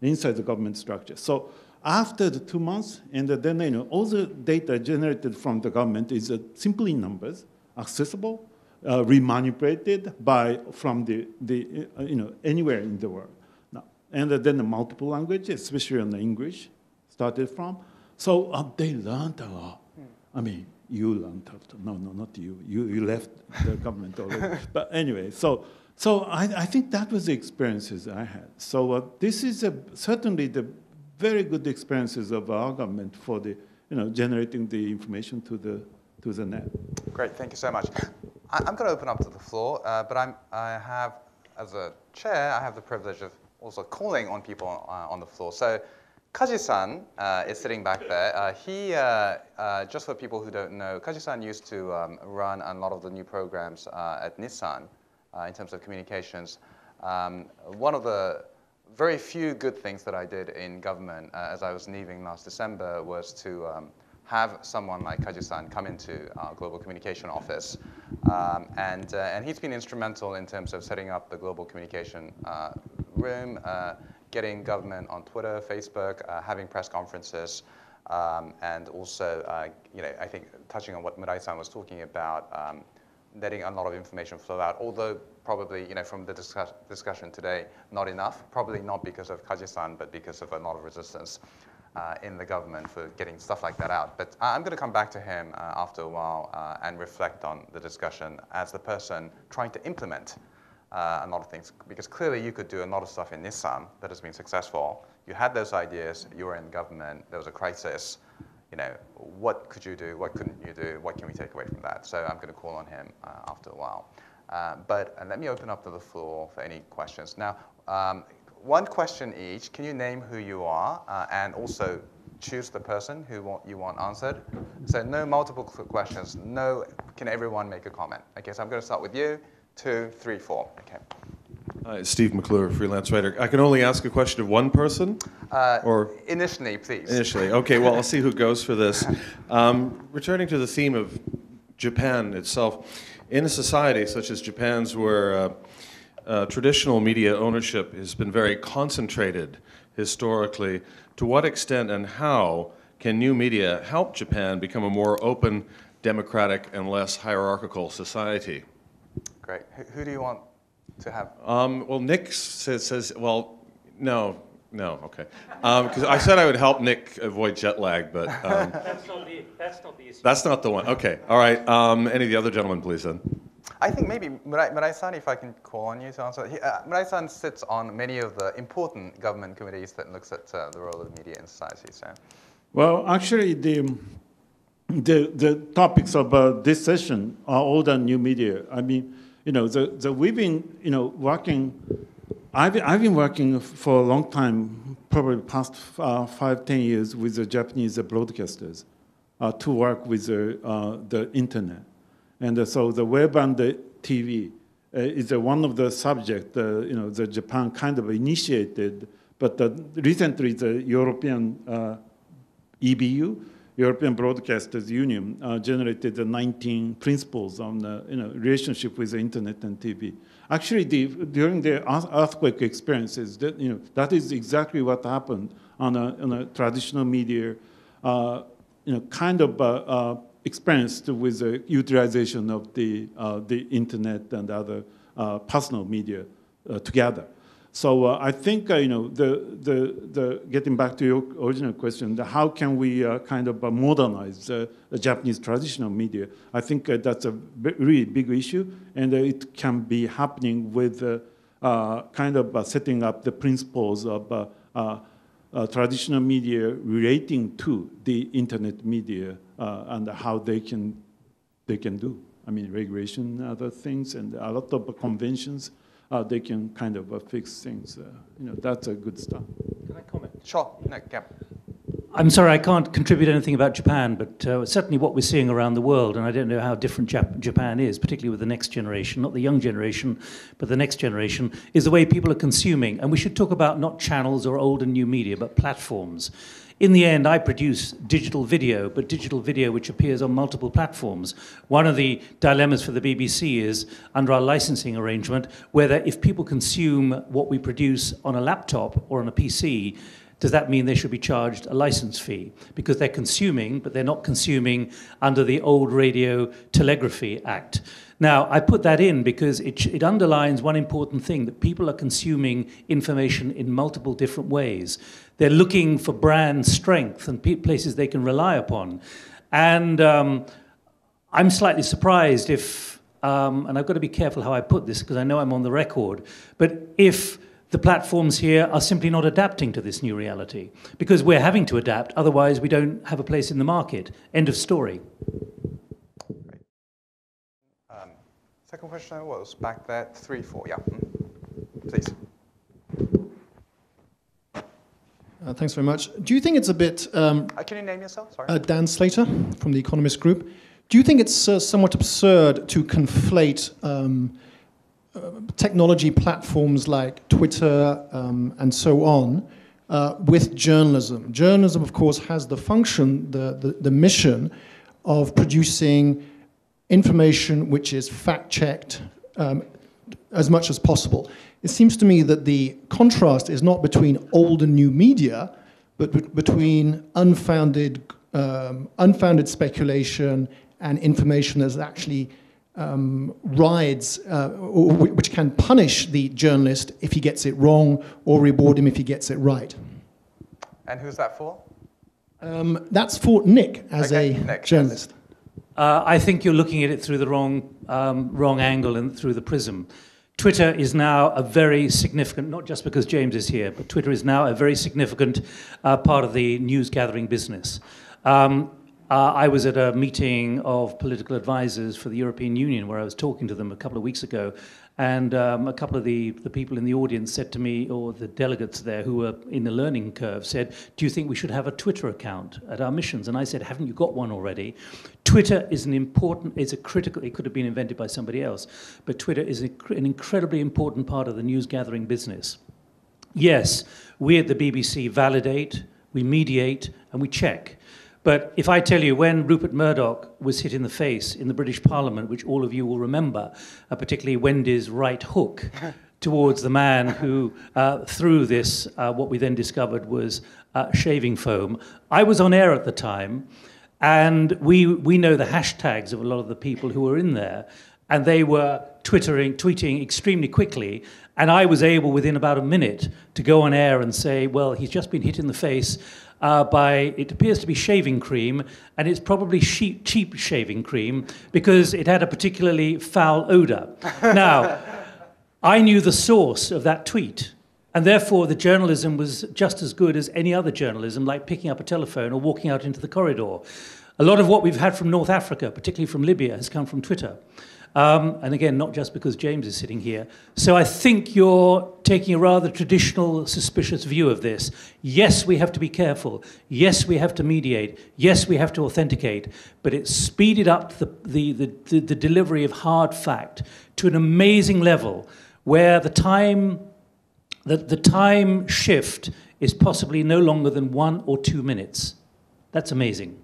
inside the government structure. So after the two months, and then you know, all the data generated from the government is uh, simply numbers, accessible, uh, remanipulated by from the, the uh, you know anywhere in the world. Now, and then the multiple languages, especially in the English, started from. So uh, they learned a lot. I mean, you learned after. No, no, not you. You, you left the [laughs] government already. but anyway, so so I, I think that was the experiences I had. So uh, this is a, certainly the very good experiences of our government for the, you know, generating the information to the, to the net. Great, thank you so much. I, am going to open up to the floor, uh, but I'm, I have, as a chair, I have the privilege of also calling on people uh, on the floor. So Kaji-san uh, is sitting back there. Uh, he, uh, uh, just for people who don't know, Kaji-san used to um, run a lot of the new programs uh, at Nissan in terms of communications. Um, one of the very few good things that I did in government as I was leaving last December was to um, have someone like Kaji-san come into our global communication office. Um, and, uh, and he's been instrumental in terms of setting up the global communication uh, room, uh, getting government on Twitter, Facebook, uh, having press conferences, um, and also, uh, you know, I think touching on what Murai-san was talking about, um, letting a lot of information flow out, although probably, you know, from the discuss discussion today, not enough, probably not because of Kaji-san, but because of a lot of resistance uh, in the government for getting stuff like that out. But I'm going to come back to him uh, after a while uh, and reflect on the discussion as the person trying to implement uh, a lot of things. Because clearly you could do a lot of stuff in Nissan that has been successful. You had those ideas, you were in government, there was a crisis. You know, what could you do? What couldn't you do? What can we take away from that? So I'm going to call on him uh, after a while. Uh, but let me open up to the floor for any questions. Now, um, one question each. Can you name who you are uh, and also choose the person who want, you want answered? So no multiple questions. No, can everyone make a comment? Okay, so I'm going to start with you. Two, three, four. Okay. Hi, Steve McClure, freelance writer. I can only ask a question of one person? Uh, or initially, please. Initially. Okay, well, I'll see who goes for this. [laughs] Um, returning to the theme of Japan itself, in a society such as Japan's where uh, uh, traditional media ownership has been very concentrated historically. To what extent and how can new media help Japan become a more open, democratic, and less hierarchical society? Great. Who, who do you want to have? Um, well, Nik says, says, well, no, no, okay. Because um, I said I would help Nik avoid jet lag, but. Um, that's, not the, that's not the issue. That's not the one. Okay, all right. Um, any of the other gentlemen, please, then. I think maybe Murai, Murai-san, if I can call on you to answer. He, uh, Murai-san sits on many of the important government committees that looks at uh, the role of the media in society. So. Well, actually, the, the, the topics of uh, this session are old and new media. I mean, you know, the, the, we've been, you know, working, I've I've been working for a long time, probably past uh, five, ten years with the Japanese broadcasters uh, to work with the, uh, the internet. And uh, so the web and the TV uh, is uh, one of the subjects, you know, the Japan kind of initiated, but recently the European EBU, European Broadcasters Union, uh, generated the 19 principles on the you know, relationship with the internet and TV. Actually, the, during the earthquake experiences, that, you know, that is exactly what happened on a, on a traditional media, uh, you know, kind of uh, uh experienced with the utilization of the, uh, the internet and other uh, personal media together. So uh, I think uh, you know the, the, the getting back to your original question, how can we uh, kind of modernize the Japanese traditional media? I think that's a really big issue, and it can be happening with kind of setting up the principles of uh, traditional media relating to the internet media uh, and how they can, they can do. I mean, regulation, other things, and a lot of conventions, uh, they can kind of uh, fix things. Uh, you know, that's a good start. Can I comment? Sure. No, yeah. I'm sorry, I can't contribute anything about Japan, but uh, certainly what we're seeing around the world, and I don't know how different Jap- Japan is, particularly with the next generation, not the young generation, but the next generation, is the way people are consuming. And we should talk about not channels or old and new media, but platforms. In the end, I produce digital video, but digital video which appears on multiple platforms. One of the dilemmas for the BBC is, under our licensing arrangement, whether if people consume what we produce on a laptop or on a PC, does that mean they should be charged a license fee? Because they're consuming, but they're not consuming under the old Radio Telegraphy Act. Now, I put that in because it, it underlines one important thing that people are consuming information in multiple different ways. They're looking for brand strength and places they can rely upon. And um, I'm slightly surprised if, um, and I've got to be careful how I put this because I know I'm on the record, but if the platforms here are simply not adapting to this new reality because we're having to adapt, otherwise, we don't have a place in the market. End of story. Um, second question was back there, three, four, yeah. Hmm. Please. Uh, thanks very much. Do you think it's a bit, um, Uh, can you name yourself? Sorry. uh, Dan Slater from the Economist Group, do you think it's uh, somewhat absurd to conflate um, uh, technology platforms like Twitter um, and so on uh, with journalism? Journalism, of course, has the function, the, the, the mission of producing information which is fact checked um, as much as possible. It seems to me that the contrast is not between old and new media, but be- between unfounded, um, unfounded speculation and information that actually um, rides, uh, or, which can punish the journalist if he gets it wrong or reward him if he gets it right. And who's that for? Um, that's for Nik as Okay, a Nik, yes. journalist. Uh, I think you're looking at it through the wrong, um, wrong angle and through the prism. Twitter is now a very significant, not just because James is here, but Twitter is now a very significant uh, part of the news gathering business. Um, uh, I was at a meeting of political advisors for the European Union where I was talking to them a couple of weeks ago, and um, a couple of the, the people in the audience said to me, or the delegates there who were in the learning curve said, Do you think we should have a Twitter account at our missions? And I said, Haven't you got one already? Twitter is an important, is a critical, it could have been invented by somebody else, but Twitter is an incredibly important part of the news gathering business. Yes, we at the BBC validate, we mediate, and we check. But if I tell you when Rupert Murdoch was hit in the face in the British Parliament, which all of you will remember, uh, particularly Wendy's right hook [laughs] towards the man who uh, threw this, uh, what we then discovered was uh, shaving foam, I was on air at the time, and we, we know the hashtags of a lot of the people who were in there, and they were twittering, tweeting extremely quickly. And I was able, within about a minute, to go on air and say, well, he's just been hit in the face uh, by, it appears to be shaving cream, and it's probably cheap, cheap shaving cream because it had a particularly foul odor. [laughs] now, I knew the source of that tweet. And therefore, the journalism was just as good as any other journalism, like picking up a telephone or walking out into the corridor. A lot of what we've had from North Africa, particularly from Libya, has come from Twitter. Um, and again, not just because James is sitting here. So I think you're taking a rather traditional, suspicious view of this. Yes, we have to be careful. Yes, we have to mediate. Yes, we have to authenticate. But it speeded up the, the, the, the, the delivery of hard fact to an amazing level where the time the, the time shift is possibly no longer than one or two minutes. That's amazing.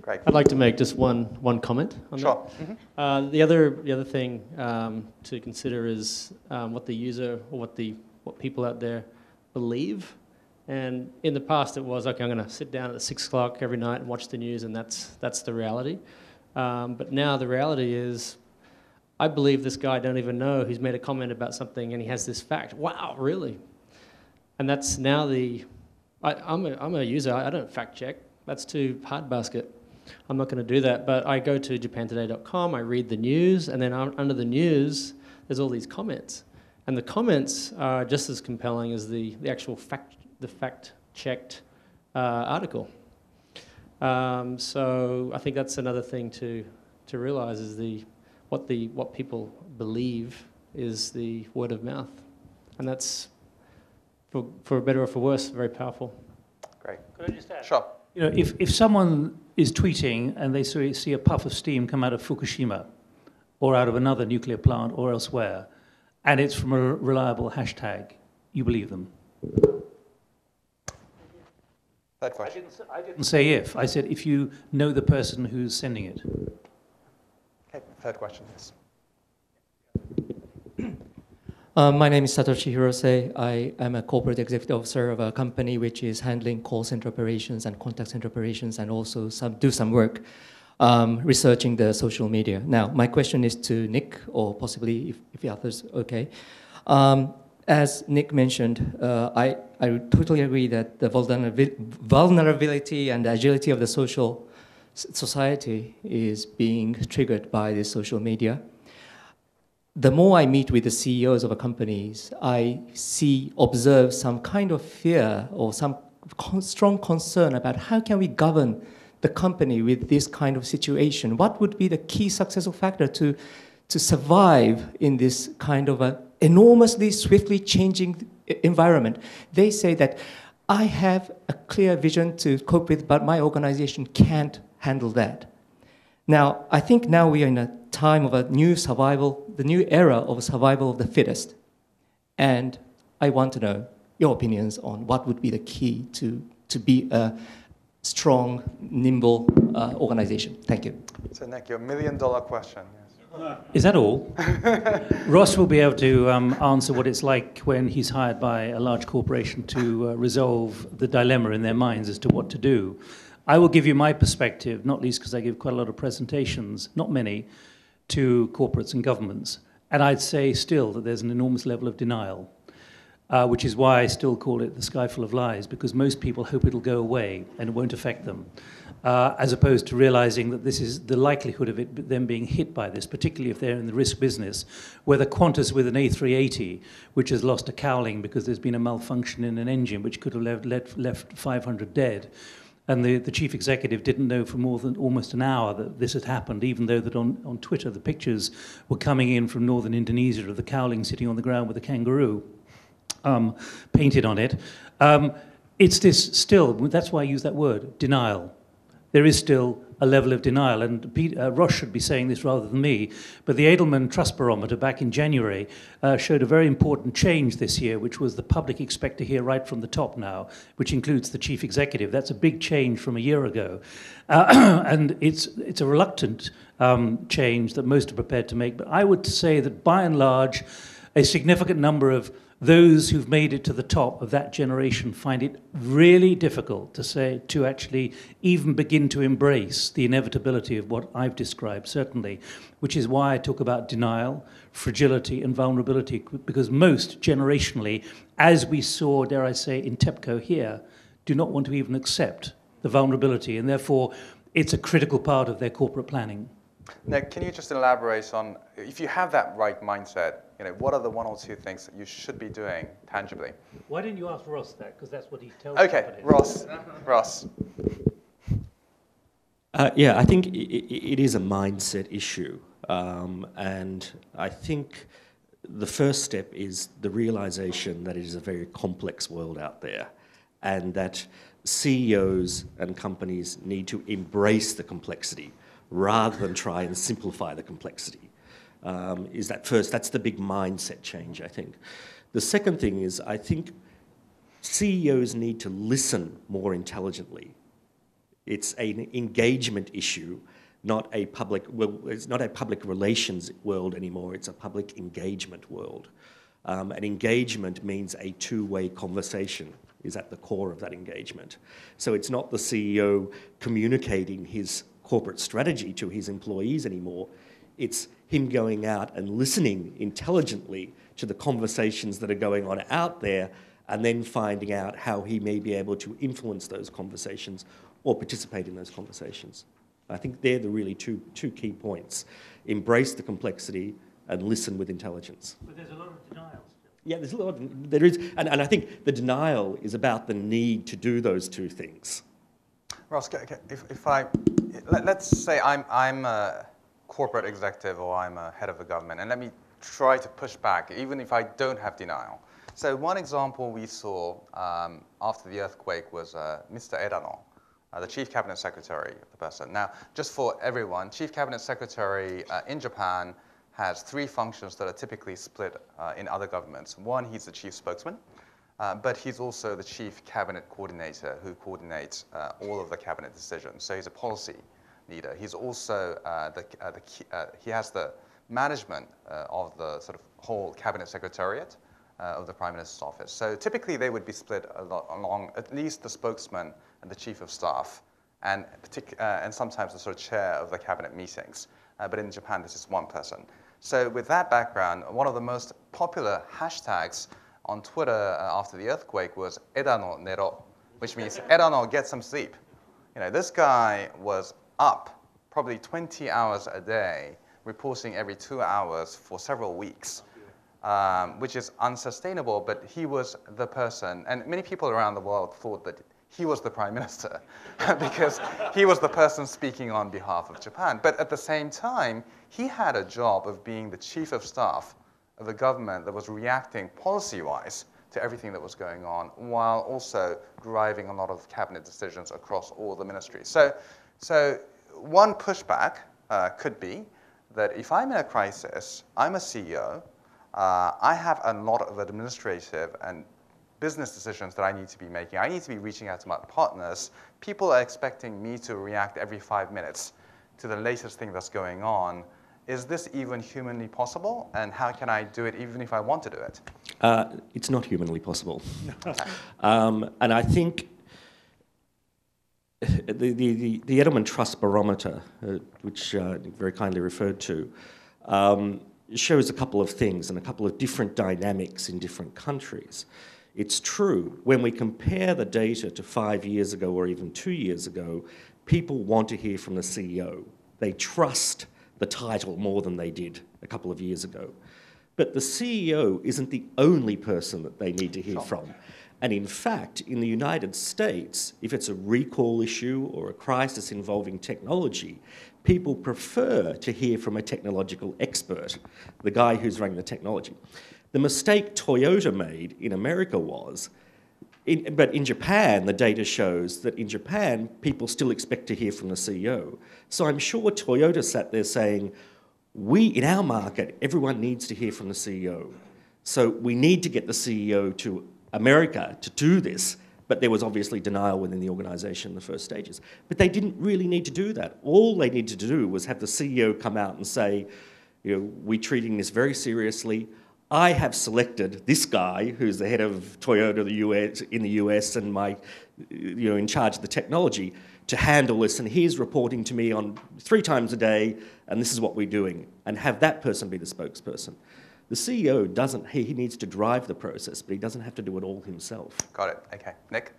Great. I'd like to make just one, one comment on Sure. that. Uh, the other the other thing um, to consider is um, what the user or what the what people out there believe. And in the past, it was okay. I'm going to sit down at six o'clock every night and watch the news, and that's that's the reality. Um, but now the reality is, I believe this guy don't even know he's made a comment about something, and he has this fact. Wow, really? And that's now the. I, I'm a I'm a user. I, I don't fact check. That's too hard basket. I'm not going to do that. But I go to japantoday.com, I read the news, and then under the news, there's all these comments. And the comments are just as compelling as the, the actual fact, the fact checked uh, article. Um, so I think that's another thing to, to realize is the, what, the, what people believe is the word of mouth. And that's, for, for better or for worse, very powerful. Great. Could I just add? Sure. You know, if, if someone is tweeting and they see see a puff of steam come out of Fukushima or out of another nuclear plant or elsewhere, and it's from a reliable hashtag, you believe them. Third I question. didn't, say- I didn't say if. I said if you know the person who's sending it. Okay, third question, yes. Uh, my name is Satoshi Hirose. I am a corporate executive officer of a company which is handling call center operations and contact center operations and also some, do some work um, researching the social media. Now, my question is to Nik, or possibly if, if the others okay. Um, as Nik mentioned, uh, I, I totally agree that the vulnerability and agility of the social society is being triggered by the social media the more I meet with the CEOs of companies, I see, observe some kind of fear or some con- strong concern about how can we govern the company with this kind of situation. What would be the key successful factor to, to survive in this kind of a enormously, swiftly changing environment? They say that I have a clear vision to cope with, but my organization can't handle that. Now, I think now we are in a time of a new survival, the new era of survival of the fittest. And I want to know your opinions on what would be the key to, to be a strong, nimble uh, organization. Thank you. So, Nik, your million dollar question. [laughs] Is that all? [laughs] Ross will be able to um, answer what it's like when he's hired by a large corporation to uh, resolve the dilemma in their minds as to what to do. I will give you my perspective, not least because I give quite a lot of presentations, not many, to corporates and governments. And I'd say still that there's an enormous level of denial, uh, which is why I still call it the Skyful of Lies, because most people hope it'll go away and it won't affect them uh, as opposed to realizing that this is the likelihood of it, them being hit by this, particularly if they're in the risk business, whether Qantas with an A380, which has lost a cowling because there's been a malfunction in an engine which could have left, left, left 500 dead, and the, the chief executive didn't know for more than almost an hour that this had happened, even though that on, on Twitter the pictures were coming in from northern Indonesia of the cowling sitting on the ground with a kangaroo um, painted on it. Um, it's this still, that's why I use that word, denial there is still a level of denial. And Pete, uh, Ross should be saying this rather than me, but the Edelman Trust Barometer back in January uh, showed a very important change this year, which was the public expect to hear right from the top now, which includes the chief executive. That's a big change from a year ago. Uh, [clears throat] and it's, it's a reluctant um, change that most are prepared to make. But I would say that by and large, a significant number of those who've made it to the top of that generation find it really difficult to say to actually even begin to embrace the inevitability of what I've described certainly which is why I talk about denial fragility and vulnerability because most generationally as we saw dare I say in TEPCO here do not want to even accept the vulnerability and therefore it's a critical part of their corporate planning. Now can you just elaborate on if you have that right mindset, you know, what are the one or two things that you should be doing tangibly? Why didn't you ask Ross that? Because that's what he tells Okay, companies. Ross. Ross. Uh, yeah, I think it, it is a mindset issue. Um, and I think the first step is the realization that it is a very complex world out there and that CEOs and companies need to embrace the complexity rather than try and simplify the complexity. Um, is that first? That's the big mindset change, I think. The second thing is, I think CEOs need to listen more intelligently. It's an engagement issue, not a public. Well, it's not a public relations world anymore. It's a public engagement world. Um, and engagement means a two-way conversation is at the core of that engagement. So it's not the CEO communicating his corporate strategy to his employees anymore. It's him going out and listening intelligently to the conversations that are going on out there and then finding out how he may be able to influence those conversations or participate in those conversations. I think they're the really two, two key points. Embrace the complexity and listen with intelligence. But there's a lot of denial still. Yeah, there's a lot of, there is, and, and I think the denial is about the need to do those two things. Ross, if, if I, let, us say I'm, I'm a corporate executive or I'm a head of a government, and let me try to push back, even if I don't have denial. So one example we saw um, after the earthquake was uh, Mr. Edano, uh, the chief cabinet secretary the person. Now, just for everyone, chief cabinet secretary uh, in Japan has three functions that are typically split uh, in other governments. One, he's the chief spokesman. Uh, but he's also the chief cabinet coordinator who coordinates uh, all of the cabinet decisions. So he's a policy leader. He's also uh, the, uh, the uh, he has the management of the sort of whole cabinet secretariat of the prime minister's office. So typically they would be split along at least the spokesman and the chief of staff, and, and sometimes the sort of chair of the cabinet meetings. but in Japan, this is one person. So with that background, one of the most popular hashtags on Twitter after the earthquake was Edano Nero, which means Edano, get some sleep. You know, this guy was up probably 20 hours a day, reporting every two hours for several weeks, um, which is unsustainable, but he was the person, and many people around the world thought that he was the prime minister [laughs] because he was the person speaking on behalf of Japan. But at the same time, he had a job of being the chief of staff of a government that was reacting policy-wise to everything that was going on, while also driving a lot of cabinet decisions across all the ministries. So, so one pushback uh, could be that if I'm in a crisis, I'm a CEO, uh, I have a lot of administrative and business decisions that I need to be making. I need to be reaching out to my partners. People are expecting me to react every five minutes to the latest thing that's going on. Is this even humanly possible? And how can I do it even if I want to do it? Uh, it's not humanly possible. [laughs] um, and I think [laughs] the, the, the, Edelman Trust Barometer, uh, which uh, very kindly referred to, um, shows a couple of things and a couple of different dynamics in different countries. It's true, when we compare the data to five years ago or even two years ago, people want to hear from the CEO. They trust the title more than they did a couple of years ago. But the CEO isn't the only person that they need to hear from. And in fact, in the United States, if it's a recall issue or a crisis involving technology, people prefer to hear from a technological expert, the guy who's running the technology. The mistake Toyota made in America was, in, but in Japan, the data shows that in Japan, people still expect to hear from the CEO. So I'm sure Toyota sat there saying, we, in our market, everyone needs to hear from the CEO. So we need to get the CEO to America to do this but there was obviously denial within the organisation in the first stages. But they didn't really need to do that. All they needed to do was have the CEO come out and say, you know, we're treating this very seriously. I have selected this guy, who's the head of Toyota the US, in the US and my, you know, in charge of the technology, to handle this. And he's reporting to me on three times a day, and this is what we're doing. And have that person be the spokesperson. The CEO doesn't, he, he needs to drive the process, but he doesn't have to do it all himself. Got it. Okay. Nik?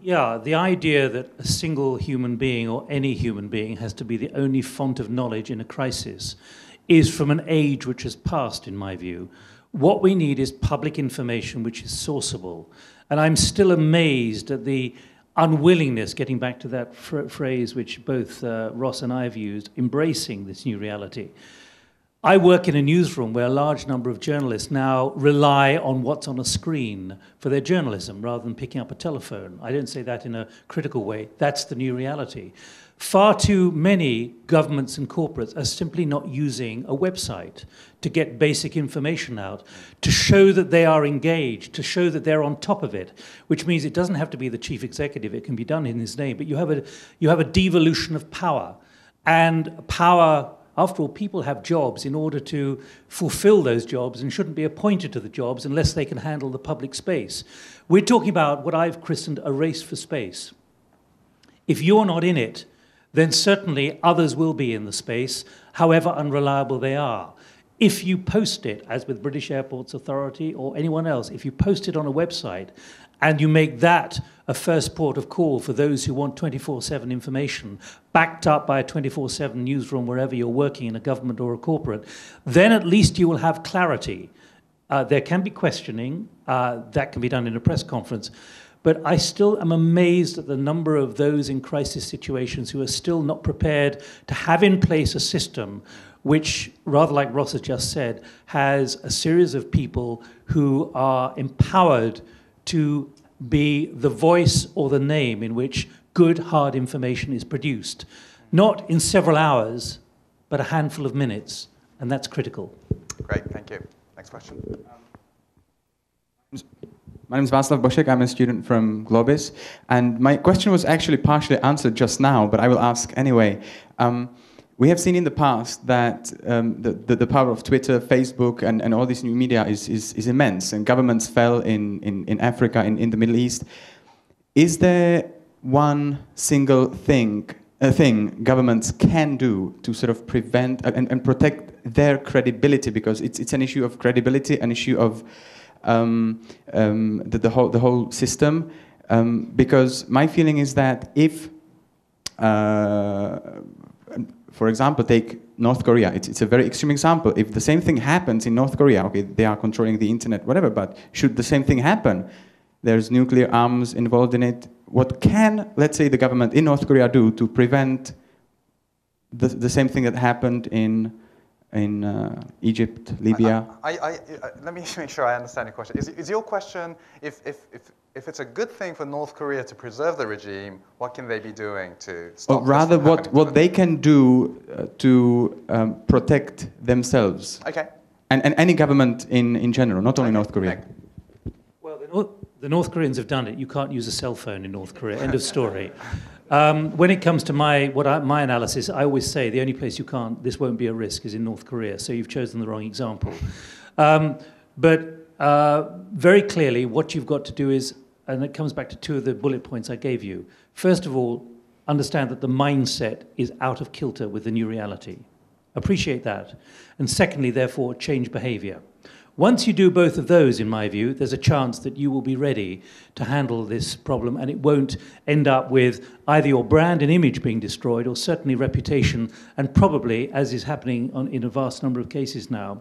Yeah, the idea that a single human being or any human being has to be the only font of knowledge in a crisis is from an age which has passed, in my view. What we need is public information which is sourceable. And I'm still amazed at the unwillingness, getting back to that fr- phrase which both uh, Ross and I have used, embracing this new reality. I work in a newsroom where a large number of journalists now rely on what's on a screen for their journalism rather than picking up a telephone. I don't say that in a critical way. That's the new reality. Far too many governments and corporates are simply not using a website to get basic information out, to show that they are engaged, to show that they're on top of it, which means it doesn't have to be the chief executive, it can be done in his name, but you have a, you have a devolution of power. And power after all, people have jobs in order to fulfill those jobs and shouldn't be appointed to the jobs unless they can handle the public space. We're talking about what I've christened a race for space. If you're not in it, then certainly others will be in the space, however unreliable they are. If you post it, as with British Airports Authority or anyone else, if you post it on a website and you make that a first port of call for those who want 24 7 information, backed up by a 24 7 newsroom wherever you're working in a government or a corporate, then at least you will have clarity. Uh, there can be questioning, uh, that can be done in a press conference. But I still am amazed at the number of those in crisis situations who are still not prepared to have in place a system which, rather like Ross has just said, has a series of people who are empowered to be the voice or the name in which good, hard information is produced. Not in several hours, but a handful of minutes, and that's critical. Great, thank you. Next question. My name is Václav Bošek. I'm a student from Globis. And my question was actually partially answered just now, but I will ask anyway. Um, we have seen in the past that um, the, the, the, power of Twitter, Facebook, and, and all this new media is, is, is immense, and governments fell in, in, in Africa, in, in the Middle East. Is there one single thing, a thing governments can do to sort of prevent and, and protect their credibility? Because it's, it's an issue of credibility, an issue of um, um, the, the, whole, the whole system. Um, because my feeling is that if uh, for example, take North Korea. It's, it's a very extreme example. If the same thing happens in North Korea, okay, they are controlling the internet, whatever, but should the same thing happen, there's nuclear arms involved in it. What can, let's say, the government in North Korea do to prevent the, the same thing that happened in, in uh, Egypt, Libya? I, I, I, let me [laughs] make sure I understand your question. Is, is your question if, if, if, if it's a good thing for North Korea to preserve the regime, what can they be doing to stop Or rather, from what, happening what they can do uh, to um, protect themselves? Okay. And, and any government in, in general, not only Okay, North Korea. Well, the North, the North Koreans have done it. You can't use a cell phone in North Korea. End of story. Um, when it comes to my what I, my analysis, I always say the only place you can't this won't be a risk is in North Korea. So you've chosen the wrong example. Um, but uh, very clearly, what you've got to do is, and it comes back to two of the bullet points I gave you. First of all, understand that the mindset is out of kilter with the new reality. Appreciate that. And secondly, therefore, change behavior. Once you do both of those, in my view, there's a chance that you will be ready to handle this problem and it won't end up with either your brand and image being destroyed or certainly reputation, and probably, as is happening on, in a vast number of cases now,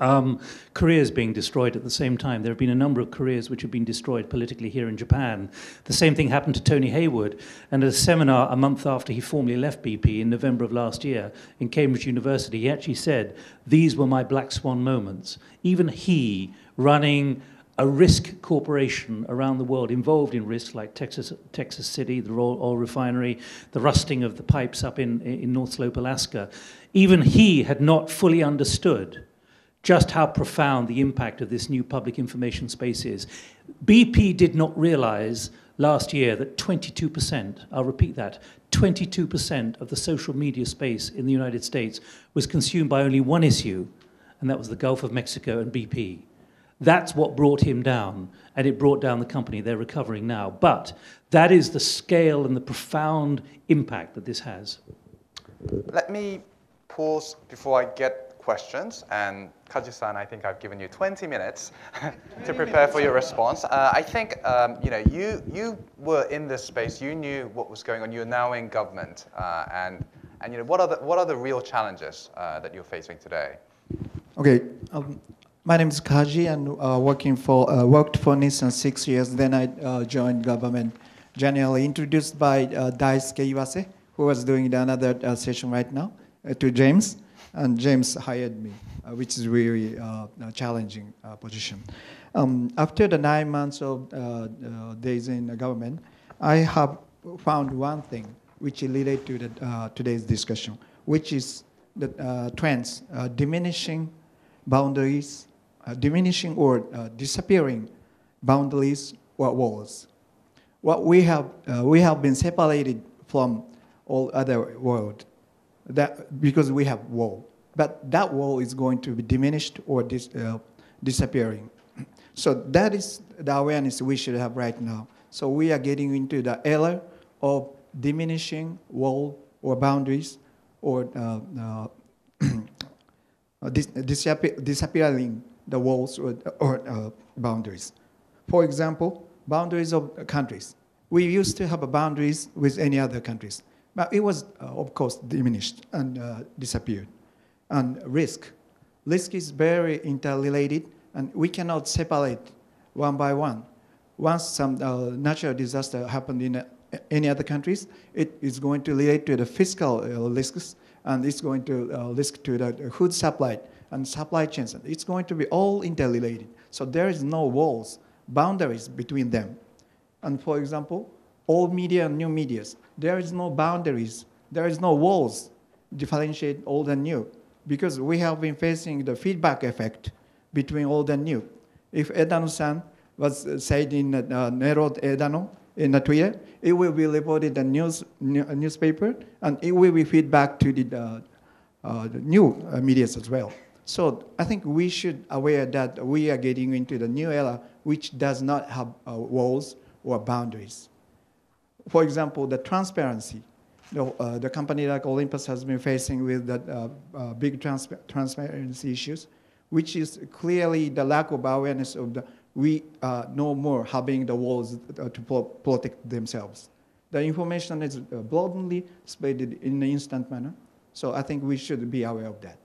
um, careers being destroyed at the same time. There have been a number of careers which have been destroyed politically here in Japan. The same thing happened to Tony Hayward. And at a seminar a month after he formally left BP in November of last year in Cambridge University, he actually said, These were my black swan moments. Even he, running a risk corporation around the world involved in risks like Texas, Texas City, the oil, oil refinery, the rusting of the pipes up in, in North Slope, Alaska, even he had not fully understood just how profound the impact of this new public information space is. BP did not realize last year that 22%, I'll repeat that, 22% of the social media space in the United States was consumed by only one issue, and that was the Gulf of Mexico and BP. That's what brought him down, and it brought down the company. They're recovering now. But that is the scale and the profound impact that this has. Let me pause before I get questions. And Kaji-san, I think I've given you 20 minutes [laughs] to prepare for your response. Uh, I think um, you know you you were in this space. You knew what was going on. You're now in government, uh, and and you know what are the what are the real challenges uh, that you're facing today? Okay, um, my name is Kaji, and uh, working for uh, worked for Nissan six years. Then I uh, joined government. Generally introduced by uh, Daisuke Iwase, who was doing the another uh, session right now, uh, to James, and James hired me, uh, which is really uh, a challenging uh, position. Um, after the nine months of uh, uh, days in the government, I have found one thing which related to the, uh, today's discussion, which is the trends diminishing boundaries, diminishing or disappearing boundaries or walls. What we have, we have been separated from all other world that, because we have wall. But that wall is going to be diminished or dis, uh, disappearing. So that is the awareness we should have right now. So we are getting into the era of diminishing wall or boundaries or uh, uh, [clears throat] disappear- disappearing the walls or, or uh, boundaries. For example, boundaries of countries. We used to have boundaries with any other countries, but it was, uh, of course, diminished and uh, disappeared. And risk. Risk is very interrelated, and we cannot separate one by one. Once some uh, natural disaster happened in any other countries, it is going to relate to the fiscal risks, and it's going to uh, risk to the food supply and supply chains. It's going to be all interrelated. So there is no walls, boundaries between them. And for example, old media and new medias, there is no boundaries, there is no walls differentiate old and new because we have been facing the feedback effect between old and new. If Edano-san was uh, said in uh, Nerod Edano in the Twitter, it will be reported in news new, newspaper and it will be feedback to the, uh, uh, the new uh, medias as well. So I think we should aware that we are getting into the new era which does not have uh, walls or boundaries. For example, the transparency. The, uh, the company like Olympus has been facing with the uh, uh, big trans- transparency issues, which is clearly the lack of awareness of the we uh, no more having the walls uh, to pro- protect themselves. The information is uh, broadly spread in an instant manner, so I think we should be aware of that.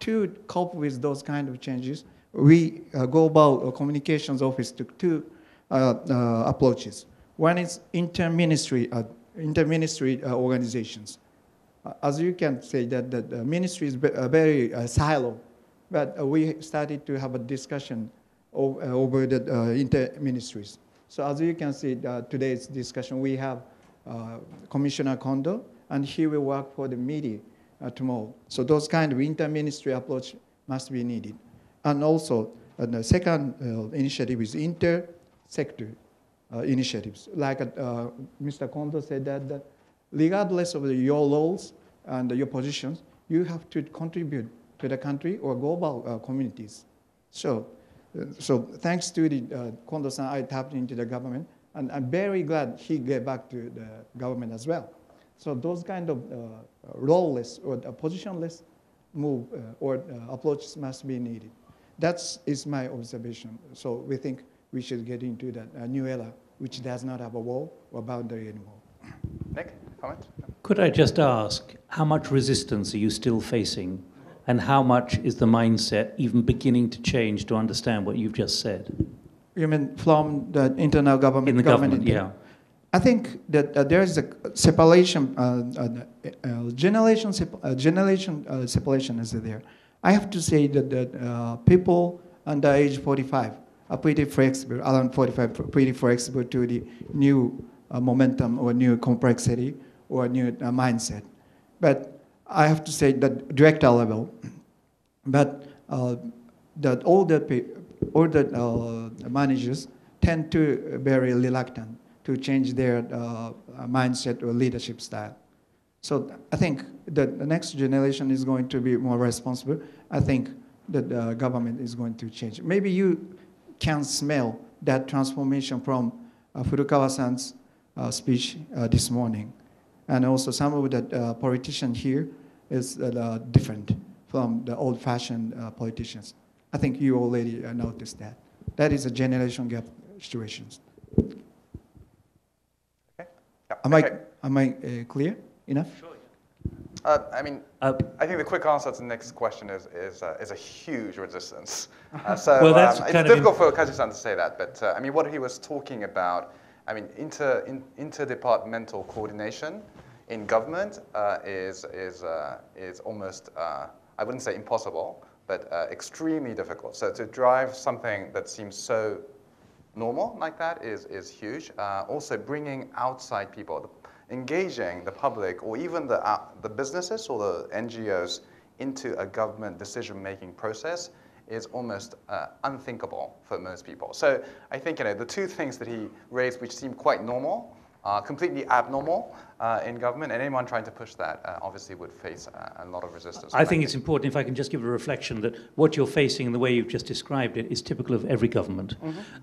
To cope with those kind of changes, we uh, Global Communications Office took two approaches. One is inter-ministry, uh, inter-ministry uh, organizations. Uh, as you can say that the, the ministry is uh, very uh, silo, but uh, we started to have a discussion uh, over the uh, inter ministries. So as you can see, uh, today's discussion, we have uh, Commissioner Kondo, and he will work for the media uh, tomorrow. So those kind of inter-ministry approach must be needed. And also, uh, the second uh, initiative is inter-sector uh, initiatives. Like uh, Mr. Kondo said that, that regardless of your roles and your positions, you have to contribute to the country or global uh, communities. So, uh, so thanks to the uh, Kondo-san, I tapped into the government, and I'm very glad he gave back to the government as well. So those kind of uh, role-less or uh, positionless move uh, or uh, approaches must be needed. That is my observation. So we think we should get into that uh, new era, which does not have a wall or boundary anymore. Nik, comment? Could I just ask, how much resistance are you still facing? And how much is the mindset even beginning to change to understand what you've just said? You mean from the internal government? In the government, internal? yeah. I think that uh, there is a separation, uh, uh, uh, generation, sep- uh, generation uh, separation is there. I have to say that, that uh, people under age 45 are pretty flexible, around 45, pretty flexible to the new uh, momentum or new complexity or new uh, mindset. But I have to say that director level, [clears throat] but uh, that older, pe- older uh, managers tend to very reluctant to change their uh, mindset or leadership style. So I think that the next generation is going to be more responsible. I think that the government is going to change. Maybe you can smell that transformation from uh, Furukawa-san's uh, speech uh, this morning. And also some of the uh, politicians here is uh, different from the old-fashioned uh, politicians. I think you already uh, noticed that. That is a generation gap situations. Yeah, Am okay. I, am I uh, clear enough? Uh, I mean, Uh, I think the quick answer to the next question is is, uh, is a huge resistance. [laughs] Uh, so Well, that's um, it's difficult for Kaji-san to say that, but uh, I mean, what he was talking about, I mean, inter in, interdepartmental coordination in government uh, is is uh, is almost uh, I wouldn't say impossible, but uh, extremely difficult. So to drive something that seems so normal like that is, is huge. Uh, also, bringing outside people, engaging the public or even the, uh, the businesses or the NGOs into a government decision-making process is almost uh, unthinkable for most people. So I think you know, the two things that he raised, which seem quite normal, are completely abnormal uh, in government, and anyone trying to push that uh, obviously would face a, a lot of resistance. I think it's important, if I can just give a reflection, that what you're facing and the way you've just described it is typical of every government.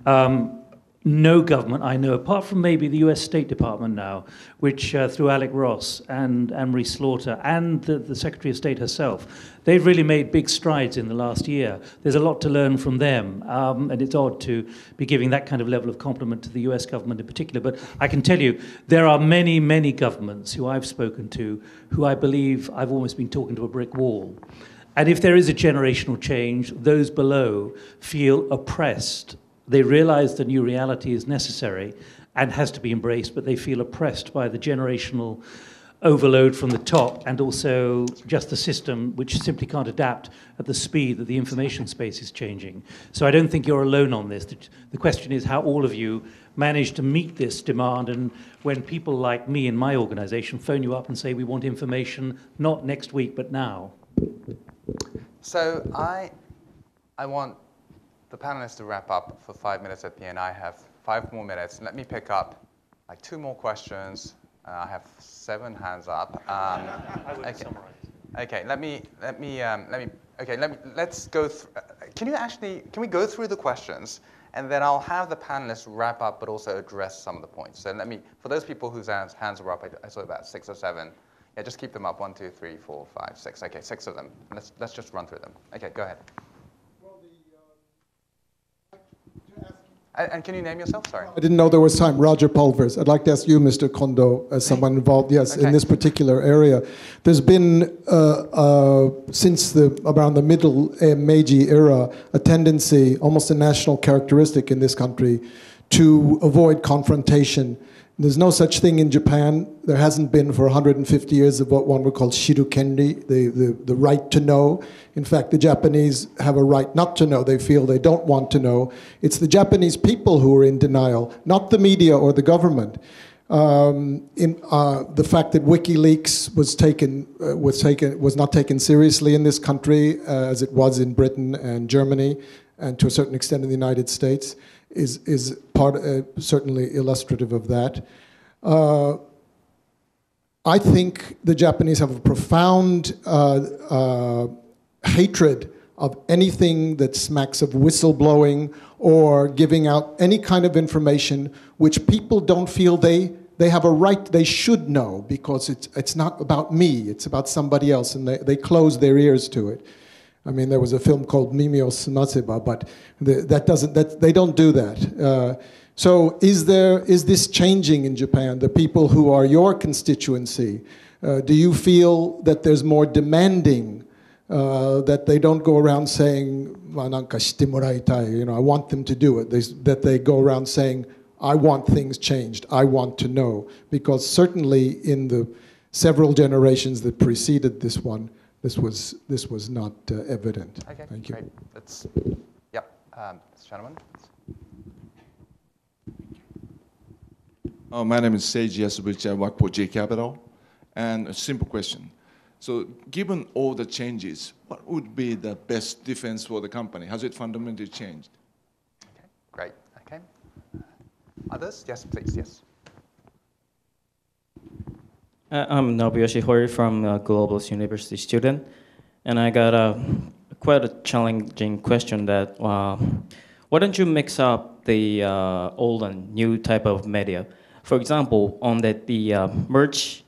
Um, no government I know, apart from maybe the US State Department now, which uh, through Alec Ross and Anne-Marie Slaughter and the, the Secretary of State herself, they've really made big strides in the last year. There's a lot to learn from them, um, and it's odd to be giving that kind of level of compliment to the US government in particular. But I can tell you, there are many, many governments who I've spoken to who I believe I've almost been talking to a brick wall. And if there is a generational change, those below feel oppressed. They realize the new reality is necessary and has to be embraced, but they feel oppressed by the generational overload from the top and also just the system which simply can't adapt at the speed that the information space is changing. So I don't think you're alone on this. The, question is how all of you manage to meet this demand and when people like me in my organization phone you up and say we want information not next week but now. So I, I want the panelists to wrap up for five minutes at the end. I have five more minutes. Let me pick up like two more questions. Uh, I have seven hands up. Um, [laughs] I would okay. summarize. Okay, let me let me um, let me okay let me let's go. Th- uh, can you actually can we go through the questions and then I'll have the panelists wrap up, but also address some of the points. So let me for those people whose hands, hands were up, I, I saw about six or seven. Yeah, just keep them up. One, two, three, four, five, six. Okay, six of them. Let's let's just run through them. Okay, go ahead. And, can you name yourself? Sorry. I didn't know there was time. Roger Pulvers. I'd like to ask you, Mr. Kondo, as someone involved, yes, Okay. in this particular area. There's been, uh, uh, since the, around the middle uh, Meiji era, a tendency, almost a national characteristic in this country, to avoid confrontation. There's no such thing in Japan. There hasn't been for 150 years of what one would call shiru kenri, the, the, the right to know. In fact, the Japanese have a right not to know. They feel they don't want to know. It's the Japanese people who are in denial, not the media or the government. Um, in, uh, the fact that WikiLeaks was taken uh, was taken was not taken seriously in this country uh, as it was in Britain and Germany, and to a certain extent in the United States, is is part uh, certainly illustrative of that. Uh, I think the Japanese have a profound uh, hatred of anything that smacks of whistleblowing or giving out any kind of information which people don't feel they they have a right they should know because it's it's not about me it's about somebody else and they, they close their ears to it i mean there was a film called mimio sumaseba but the, that doesn't that they don't do that uh, so is there is this changing in japan the people who are your constituency uh, do you feel that there's more demanding uh, that they don't go around saying, you know, I want them to do it. They, that they go around saying, I want things changed. I want to know. Because certainly in the several generations that preceded this one, this was, this was not uh, evident. Okay, Thank you. great. Let's, yep, um, this gentleman. Oh, my name is Seiji Yasubuchi. I work for J Capital. And a simple question. So given all the changes, what would be the best defense for the company? Has it fundamentally changed? Okay, great. Okay. Others? Yes, please. Yes. Uh, I'm Nobuyoshi Hori from uh, University student, and I got a quite a challenging question that uh, why don't you mix up the uh, old and new type of media? For example, on the, the uh, March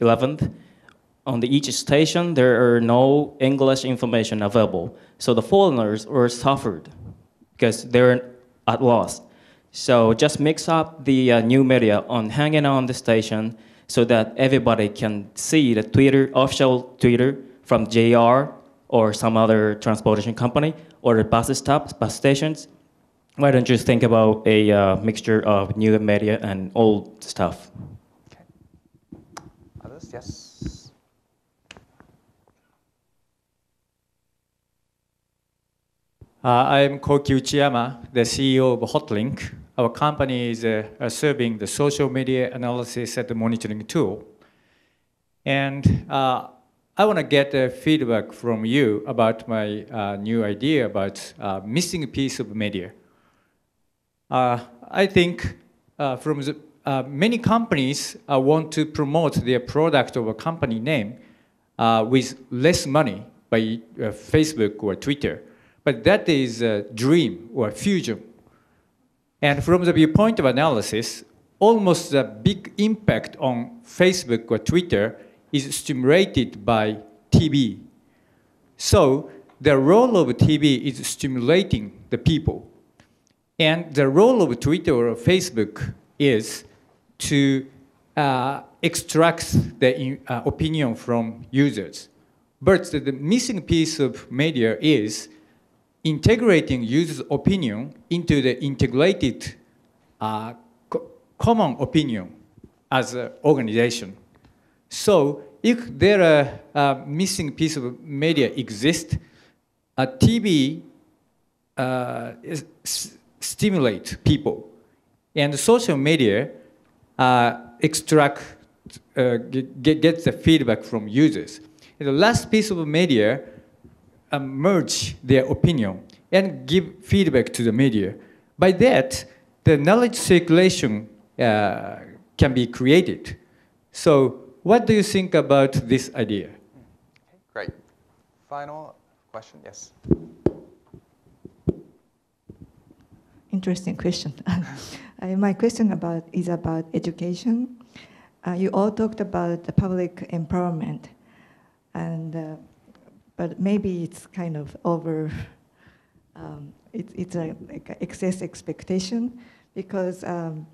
11th, on the each station, there are no English information available. So the foreigners were suffered because they're at loss. So just mix up the uh, new media on hanging on the station so that everybody can see the Twitter, official Twitter from JR or some other transportation company or the bus stops, bus stations. Why don't you think about a uh, mixture of new media and old stuff? Okay. Others? Yes. Uh, I'm Koki Uchiyama, the CEO of Hotlink. Our company is uh, serving the social media analysis and monitoring tool. And uh, I want to get uh, feedback from you about my uh, new idea about uh, missing piece of media. I think from the, many companies want to promote their product or company name with less money by Facebook or Twitter. But that is a dream or fusion. And from the viewpoint of analysis, almost the big impact on Facebook or Twitter is stimulated by TV. So the role of TV is stimulating the people. And the role of Twitter or Facebook is to uh, extract the uh, opinion from users. But the, the missing piece of media is integrating users' opinion into the integrated uh, co common opinion as an organization. So if there are a missing piece of media exists, a TV uh, stimulate people, and social media uh, extract uh, get, get the feedback from users. And the last piece of media uh, merge their opinion and give feedback to the media. By that, the knowledge circulation uh, can be created. So what do you think about this idea? Great. Final question, yes. Interesting question. [laughs] uh, my question about is about education. Uh, you all talked about the public empowerment, and uh, but maybe it's kind of over. Um, it, it's a like excess expectation because um,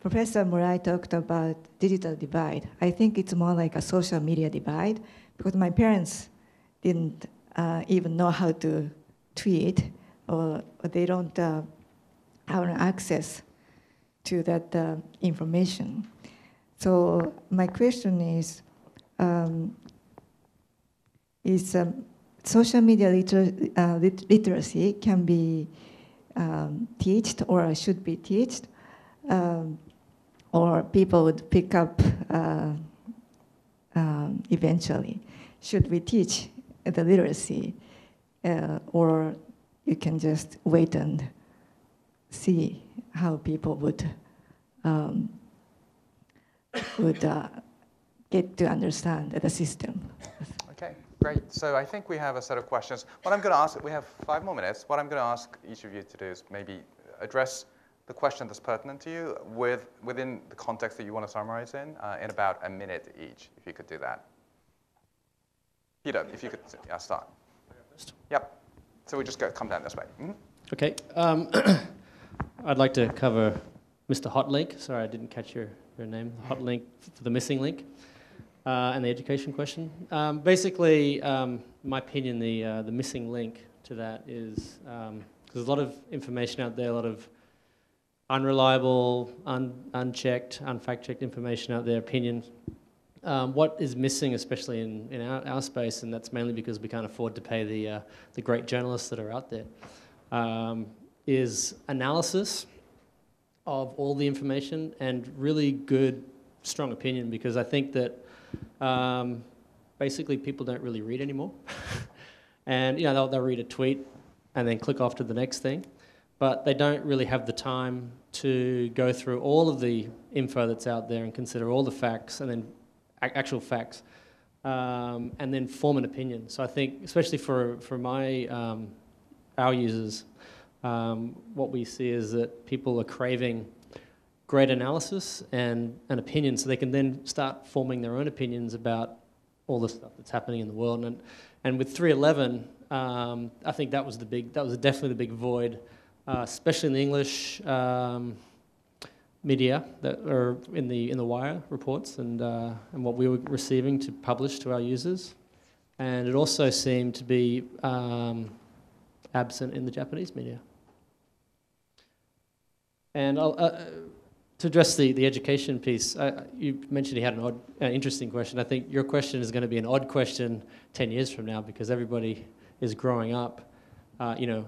Professor Murai talked about digital divide. I think it's more like a social media divide because my parents didn't uh, even know how to tweet or, or they don't uh, have access to that uh, information. So my question is, um, is um, social media liter- uh, lit- literacy can be um, taught or should be taught, um, or people would pick up uh, um, eventually. Should we teach the literacy, uh, or you can just wait and see how people would um, would uh, get to understand the system. Great. So I think we have a set of questions. What I'm going to ask, we have five more minutes. What I'm going to ask each of you to do is maybe address the question that's pertinent to you with, within the context that you want to summarize in, uh, in about a minute each, if you could do that. Peter, if you could yeah, start. Yep. So we just go, come down this way. Mhm. Okay. Um, [clears throat] I'd like to cover Mr. Hotlink. Sorry, I didn't catch your, your name. Hotlink for the missing link. Uh, and the education question. Um, basically, um, my opinion, the, uh, the missing link to that is um, there's a lot of information out there, a lot of unreliable, un, unchecked, unfact checked information out there, opinions. Um, what is missing, especially in, in our, our space, and that's mainly because we can't afford to pay the, uh, the great journalists that are out there, um, is analysis of all the information and really good, strong opinion because I think that um, basically people don't really read anymore. [laughs] and you know, they'll, they'll read a tweet and then click off to the next thing, but they don't really have the time to go through all of the info that's out there and consider all the facts and then actual facts. Um, and then form an opinion. So I think, especially for, for my um, our users, um, what we see is that people are craving great analysis and an opinion so they can then start forming their own opinions about all the stuff that's happening in the world. And, and with 311, um, I think that was the big, that was definitely the big void, uh, especially in the English um, media that are in the, in the wire reports and, uh, and what we were receiving to publish to our users. And it also seemed to be um, absent in the Japanese media. And I'll, uh, to address the, the education piece, uh, you mentioned he had an odd, uh, interesting question. I think your question is going to be an odd question 10 years from now because everybody is growing up. Uh, you know,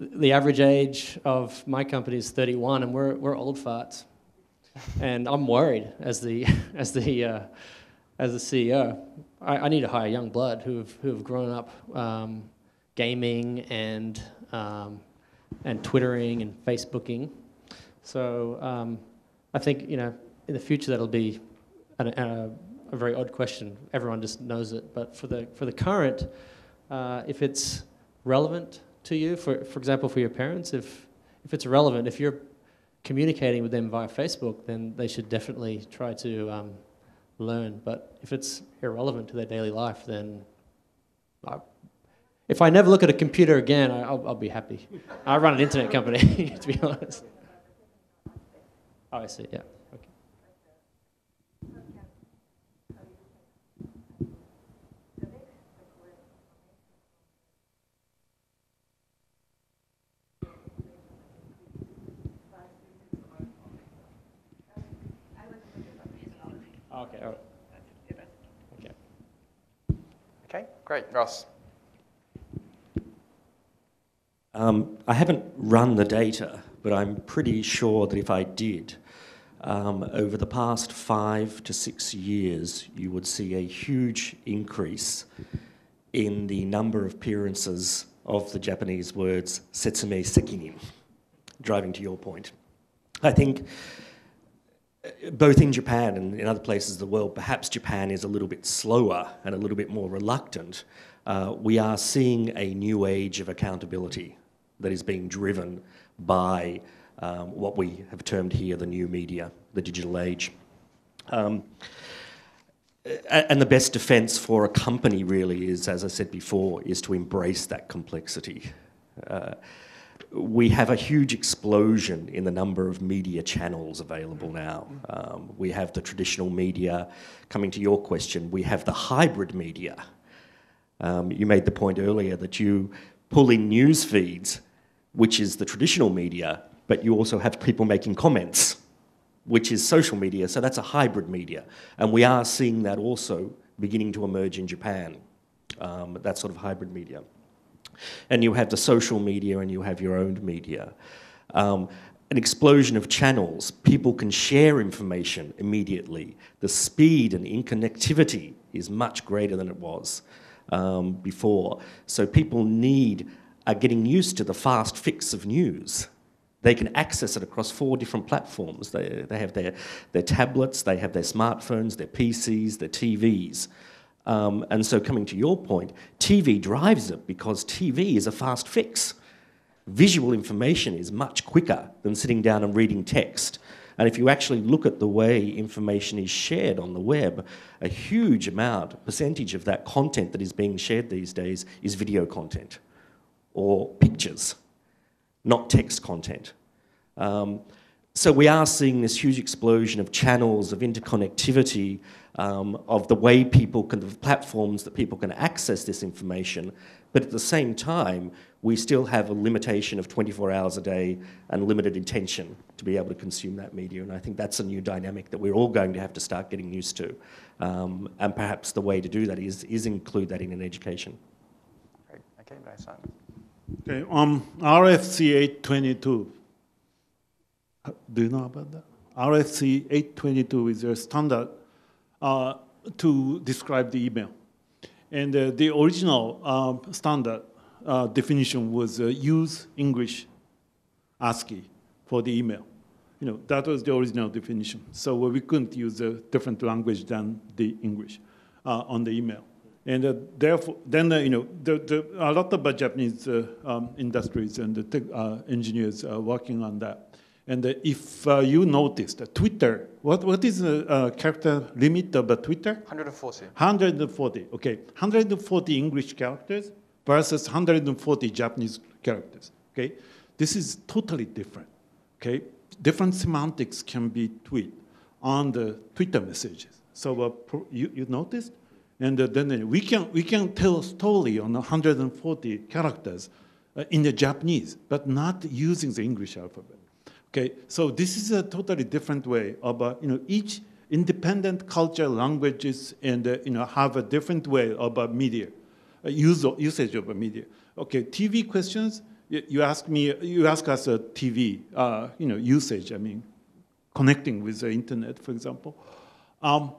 the average age of my company is 31, and we're, we're old farts. and I'm worried as the, [laughs] as the, uh, as the CEO. I, I need to hire young blood who have, who have grown up um, gaming and, um, and Twittering and Facebooking. So um, I think you know in the future that'll be an, a, a, very odd question. Everyone just knows it, but for the for the current, uh, if it's relevant to you, for for example, for your parents, if if it's relevant, if you're communicating with them via Facebook, then they should definitely try to um, learn. But if it's irrelevant to their daily life, then I, if I never look at a computer again, I, will I'll be happy. I run an internet company, [laughs] to be honest. Oh, I see. Yeah. Okay. Okay. all right. Okay. Okay, great. Ross. Um, I haven't run the data, but I'm pretty sure that if I did, um, over the past five to six years, you would see a huge increase in the number of appearances of the Japanese words setsumei sekinin, driving to your point. I think uh, both in Japan and in other places of the world, perhaps Japan is a little bit slower and a little bit more reluctant. Uh, we are seeing a new age of accountability that is being driven by um, what we have termed here the new media, the digital age. Um, and the best defense for a company really is, as I said before, is to embrace that complexity. Uh, we have a huge explosion in the number of media channels available now. Um, we have the traditional media. Coming to your question, we have the hybrid media. Um, you made the point earlier that you pull in news feeds, which is the traditional media, but you also have people making comments, which is social media. So that's a hybrid media. And we are seeing that also beginning to emerge in Japan, um, that sort of hybrid media. And you have the social media and you have your own media. Um, an explosion of channels. People can share information immediately. The speed and interconnectivity is much greater than it was um, before. So people need are getting used to the fast fix of news. They can access it across four different platforms. They, they have their, their tablets, they have their smartphones, their PCs, their TVs. Um, and so, coming to your point, TV drives it because TV is a fast fix. Visual information is much quicker than sitting down and reading text. And if you actually look at the way information is shared on the web, a huge amount, percentage of that content that is being shared these days is video content or pictures, not text content. Um, so we are seeing this huge explosion of channels, of interconnectivity, um, of the way people can, the platforms that people can access this information. But at the same time, we still have a limitation of 24 hours a day and limited intention to be able to consume that media. And I think that's a new dynamic that we're all going to have to start getting used to. Um, and perhaps the way to do that is, is include that in an education. Great. Okay, nice. Okay, um, RFC 822. Do you know about that? RFC 822 is a standard uh, to describe the email. And uh, the original uh, standard uh, definition was uh, use English ASCII for the email. You know, that was the original definition. So we couldn't use a different language than the English uh, on the email. And uh, therefore, then, uh, you know, the, the, a lot of uh, Japanese um, industries and the engineers are working on that. And if you noticed, Twitter, what, what is the character limit of Twitter? 140. 140, okay. 140 English characters versus 140 Japanese characters. Okay, this is totally different. Okay, different semantics can be tweeted on the Twitter messages. So uh, you, you noticed, and uh, then we can we can tell a story on 140 characters uh, in the Japanese, but not using the English alphabet. Okay, so this is a totally different way of uh, you know each independent culture, languages, and uh, you know have a different way of uh, media use, usage of media. Okay, TV questions, you ask me, you ask us a TV, uh, you know, usage, I mean, connecting with the internet, for example. Um,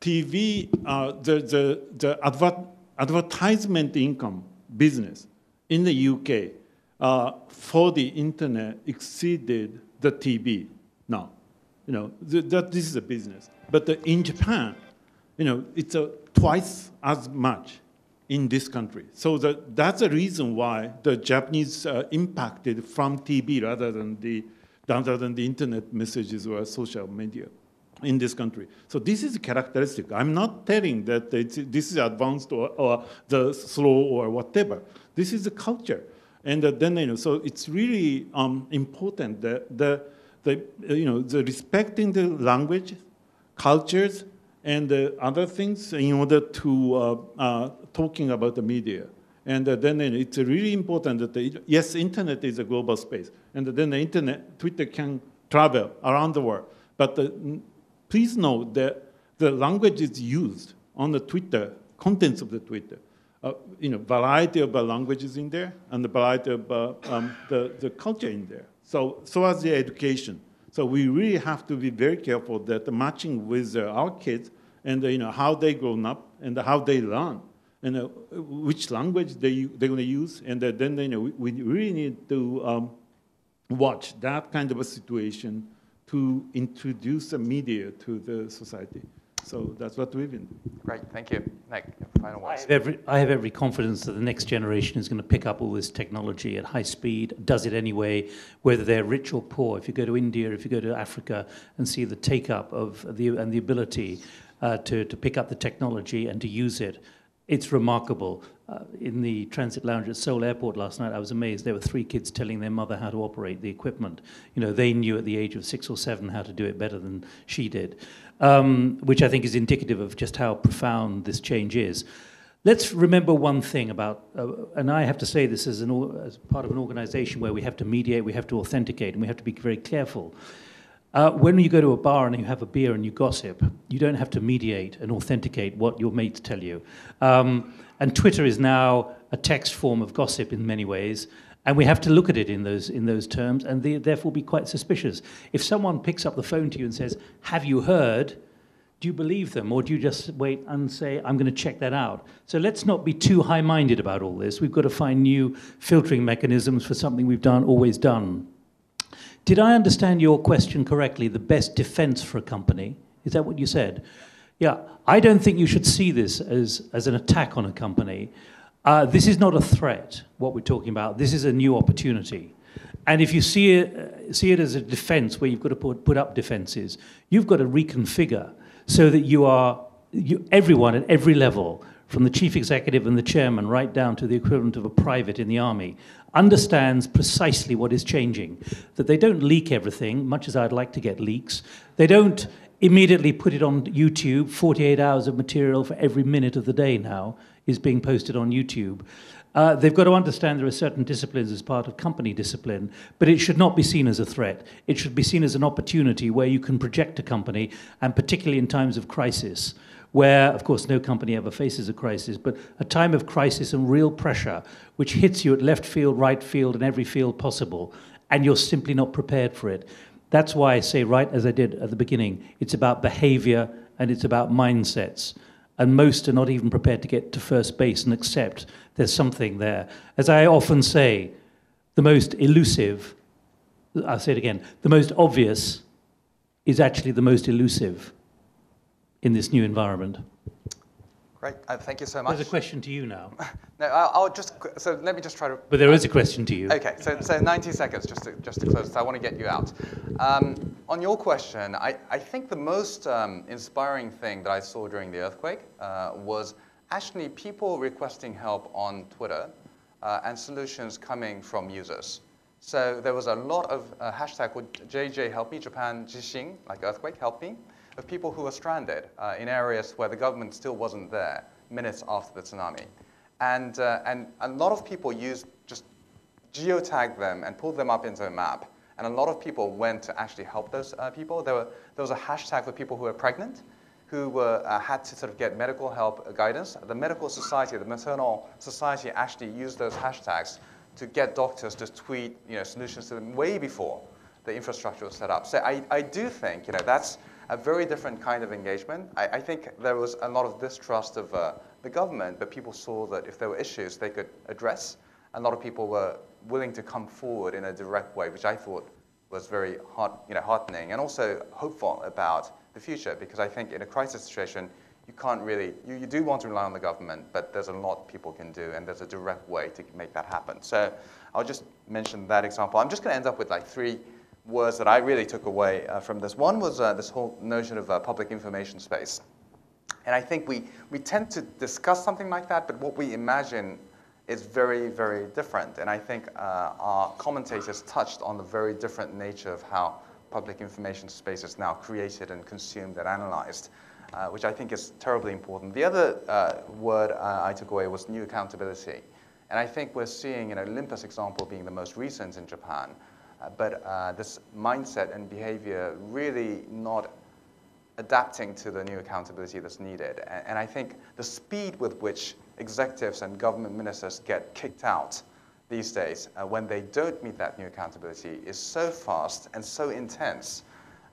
TV, uh, the, the, the adver advertisement income business in the UK uh, for the internet exceeded the TV now. You know, that this is a business. But in Japan, you know, it's a twice as much in this country. So the, that's the reason why the Japanese uh, impacted from TV rather than the rather than the internet messages or social media in this country. So this is characteristic. I'm not telling that this is advanced or, or, the slow or whatever. This is the culture. And uh, then, you know, so it's really um, important that the, the, you know, the respecting the language, cultures, and uh, other things in order to uh, uh, talking about the media. And uh, then it's really important that, the, yes, internet is a global space. And then the internet, Twitter can travel around the world. But uh, please note that the language is used on the Twitter, contents of the Twitter. Uh, you know, variety of languages in there and the variety of um, the, the culture in there. So, so as the education. So we really have to be very careful that matching with our kids and you know how they grown up and how they learn and uh, which language they they're going to use and uh, then you know we, we really need to um, watch that kind of a situation to introduce the media to the society. So that's what we've been doing. Great, thank you. Nik, final words. I have, every, I have every confidence that the next generation is going to pick up all this technology at high speed, does it anyway, whether they're rich or poor. If you go to India, if you go to Africa and see the take up of the, and the ability uh, to, to pick up the technology and to use it. It's remarkable. Uh, in the transit lounge at Seoul Airport last night, I was amazed. There were three kids telling their mother how to operate the equipment. You know, they knew at the age of six or seven how to do it better than she did, um, which I think is indicative of just how profound this change is. let's remember one thing about, uh, and I have to say this as, an, as part of an organization where we have to mediate, we have to authenticate, and we have to be very careful. Uh, when you go to a bar and you have a beer and you gossip, you don't have to mediate and authenticate what your mates tell you. Um, and Twitter is now a text form of gossip in many ways, and we have to look at it in those, in those terms, and the, therefore be quite suspicious. If someone picks up the phone to you and says, Have you heard? do you believe them? Or do you just wait and say i'm going to check that out so let's not be too high-minded about all this. We've got to find new filtering mechanisms for something we've done always done. Did i understand your question correctly? The best defense for a company? Is that what you said yeah i don't think you should see this as, as an attack on a company uh, this is not a threat what we're talking about this is a new opportunity and if you see it, uh, see it as a defense where you've got to put, put up defenses, you've got to reconfigure so that you are, you, everyone at every level, from the chief executive and the chairman right down to the equivalent of a private in the army, understands precisely what is changing. That they don't leak everything, much as I'd like to get leaks. They don't immediately put it on YouTube. 48 hours of material for every minute of the day now is being posted on YouTube. Uh, they've got to understand there are certain disciplines as part of company discipline, but it should not be seen as a threat. It should be seen as an opportunity where you can project a company, and particularly in times of crisis, where, of course, no company ever faces a crisis, but a time of crisis and real pressure, which hits you at left field, right field, and every field possible, and you're simply not prepared for it. That's why I say, right as I did at the beginning, it's about behavior and it's about mindsets and most are not even prepared to get to first base and accept there's something there. As I often say, the most elusive, I'll say it again, the most obvious is actually the most elusive in this new environment. Great, uh, thank you so much. There's a question to you now. [laughs] No, I'll, I'll just, so let me just try to. But there is a question to you. Okay, so, so 90 seconds just to, just to close. So I want to get you out. Um, on your question, I, I think the most um, inspiring thing that I saw during the earthquake uh, was actually people requesting help on Twitter uh, and solutions coming from users. So there was a lot of uh, hashtag called JJ Help Me, Japan Jishin, like earthquake, help me, of people who were stranded uh, in areas where the government still wasn't there minutes after the tsunami. And, uh, and a lot of people used just geotagged them and pulled them up into a map. And a lot of people went to actually help those uh, people. There, were, there was a hashtag for people who were pregnant, who were, uh, had to sort of get medical help uh, guidance. The medical society, the maternal society actually used those hashtags to get doctors to tweet you know, solutions to them way before the infrastructure was set up. So I, I do think you know, that's a very different kind of engagement. I, I think there was a lot of distrust of uh, the government, but people saw that if there were issues they could address, a lot of people were willing to come forward in a direct way, which I thought was very heart, you know, heartening and also hopeful about the future, because I think in a crisis situation, you can't really, you, you do want to rely on the government, but there's a lot people can do, and there's a direct way to make that happen. So I'll just mention that example. I'm just going to end up with like three words that I really took away uh, from this. One was uh, this whole notion of uh, public information space. And I think we, we tend to discuss something like that, but what we imagine is very, very different. And I think uh, our commentators touched on the very different nature of how public information space is now created and consumed and analyzed, uh, which I think is terribly important. The other uh, word I took away was new accountability. And I think we're seeing, know, Olympus example being the most recent in Japan, but uh, this mindset and behavior really not adapting to the new accountability that's needed. And, and I think the speed with which executives and government ministers get kicked out these days uh, when they don't meet that new accountability is so fast and so intense.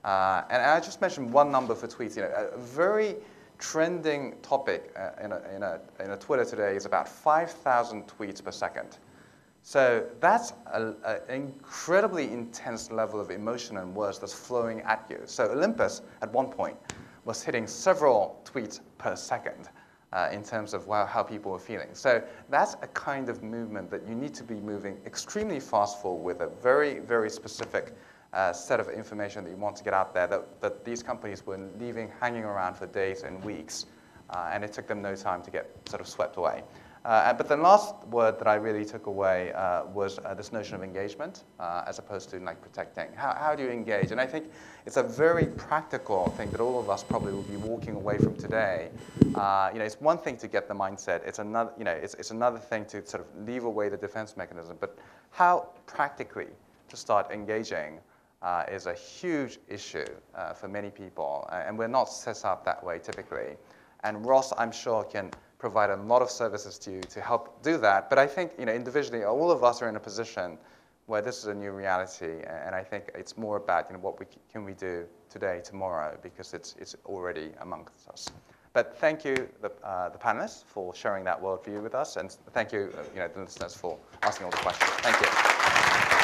Uh, and I just mentioned one number for tweets. You know, a very trending topic uh, in, a, in, a, in a Twitter today is about 5,000 tweets per second. So that's an incredibly intense level of emotion and words that's flowing at you. So Olympus, at one point, was hitting several tweets per second uh, in terms of wow, how people were feeling. So that's a kind of movement that you need to be moving extremely fast for with a very, very specific uh, set of information that you want to get out there that, that these companies were leaving hanging around for days and weeks. Uh, and it took them no time to get sort of swept away. Uh, but the last word that I really took away uh, was uh, this notion of engagement uh, as opposed to like protecting. How, how do you engage? And I think it's a very practical thing that all of us probably will be walking away from today. Uh, you know, it's one thing to get the mindset. It's another, you know, it's, it's another thing to sort of leave away the defense mechanism. But how practically to start engaging uh, is a huge issue for many people. and we're not set up that way typically. And Ross, I'm sure, can provide a lot of services to you to help do that. But I think you know, individually, all of us are in a position where this is a new reality, and I think it's more about you know, what we, can we do today, tomorrow, because it's, it's already amongst us. But thank you, the, uh, the panelists, for sharing that worldview with us, and thank you, uh, you know, the listeners for asking all the questions. Thank you.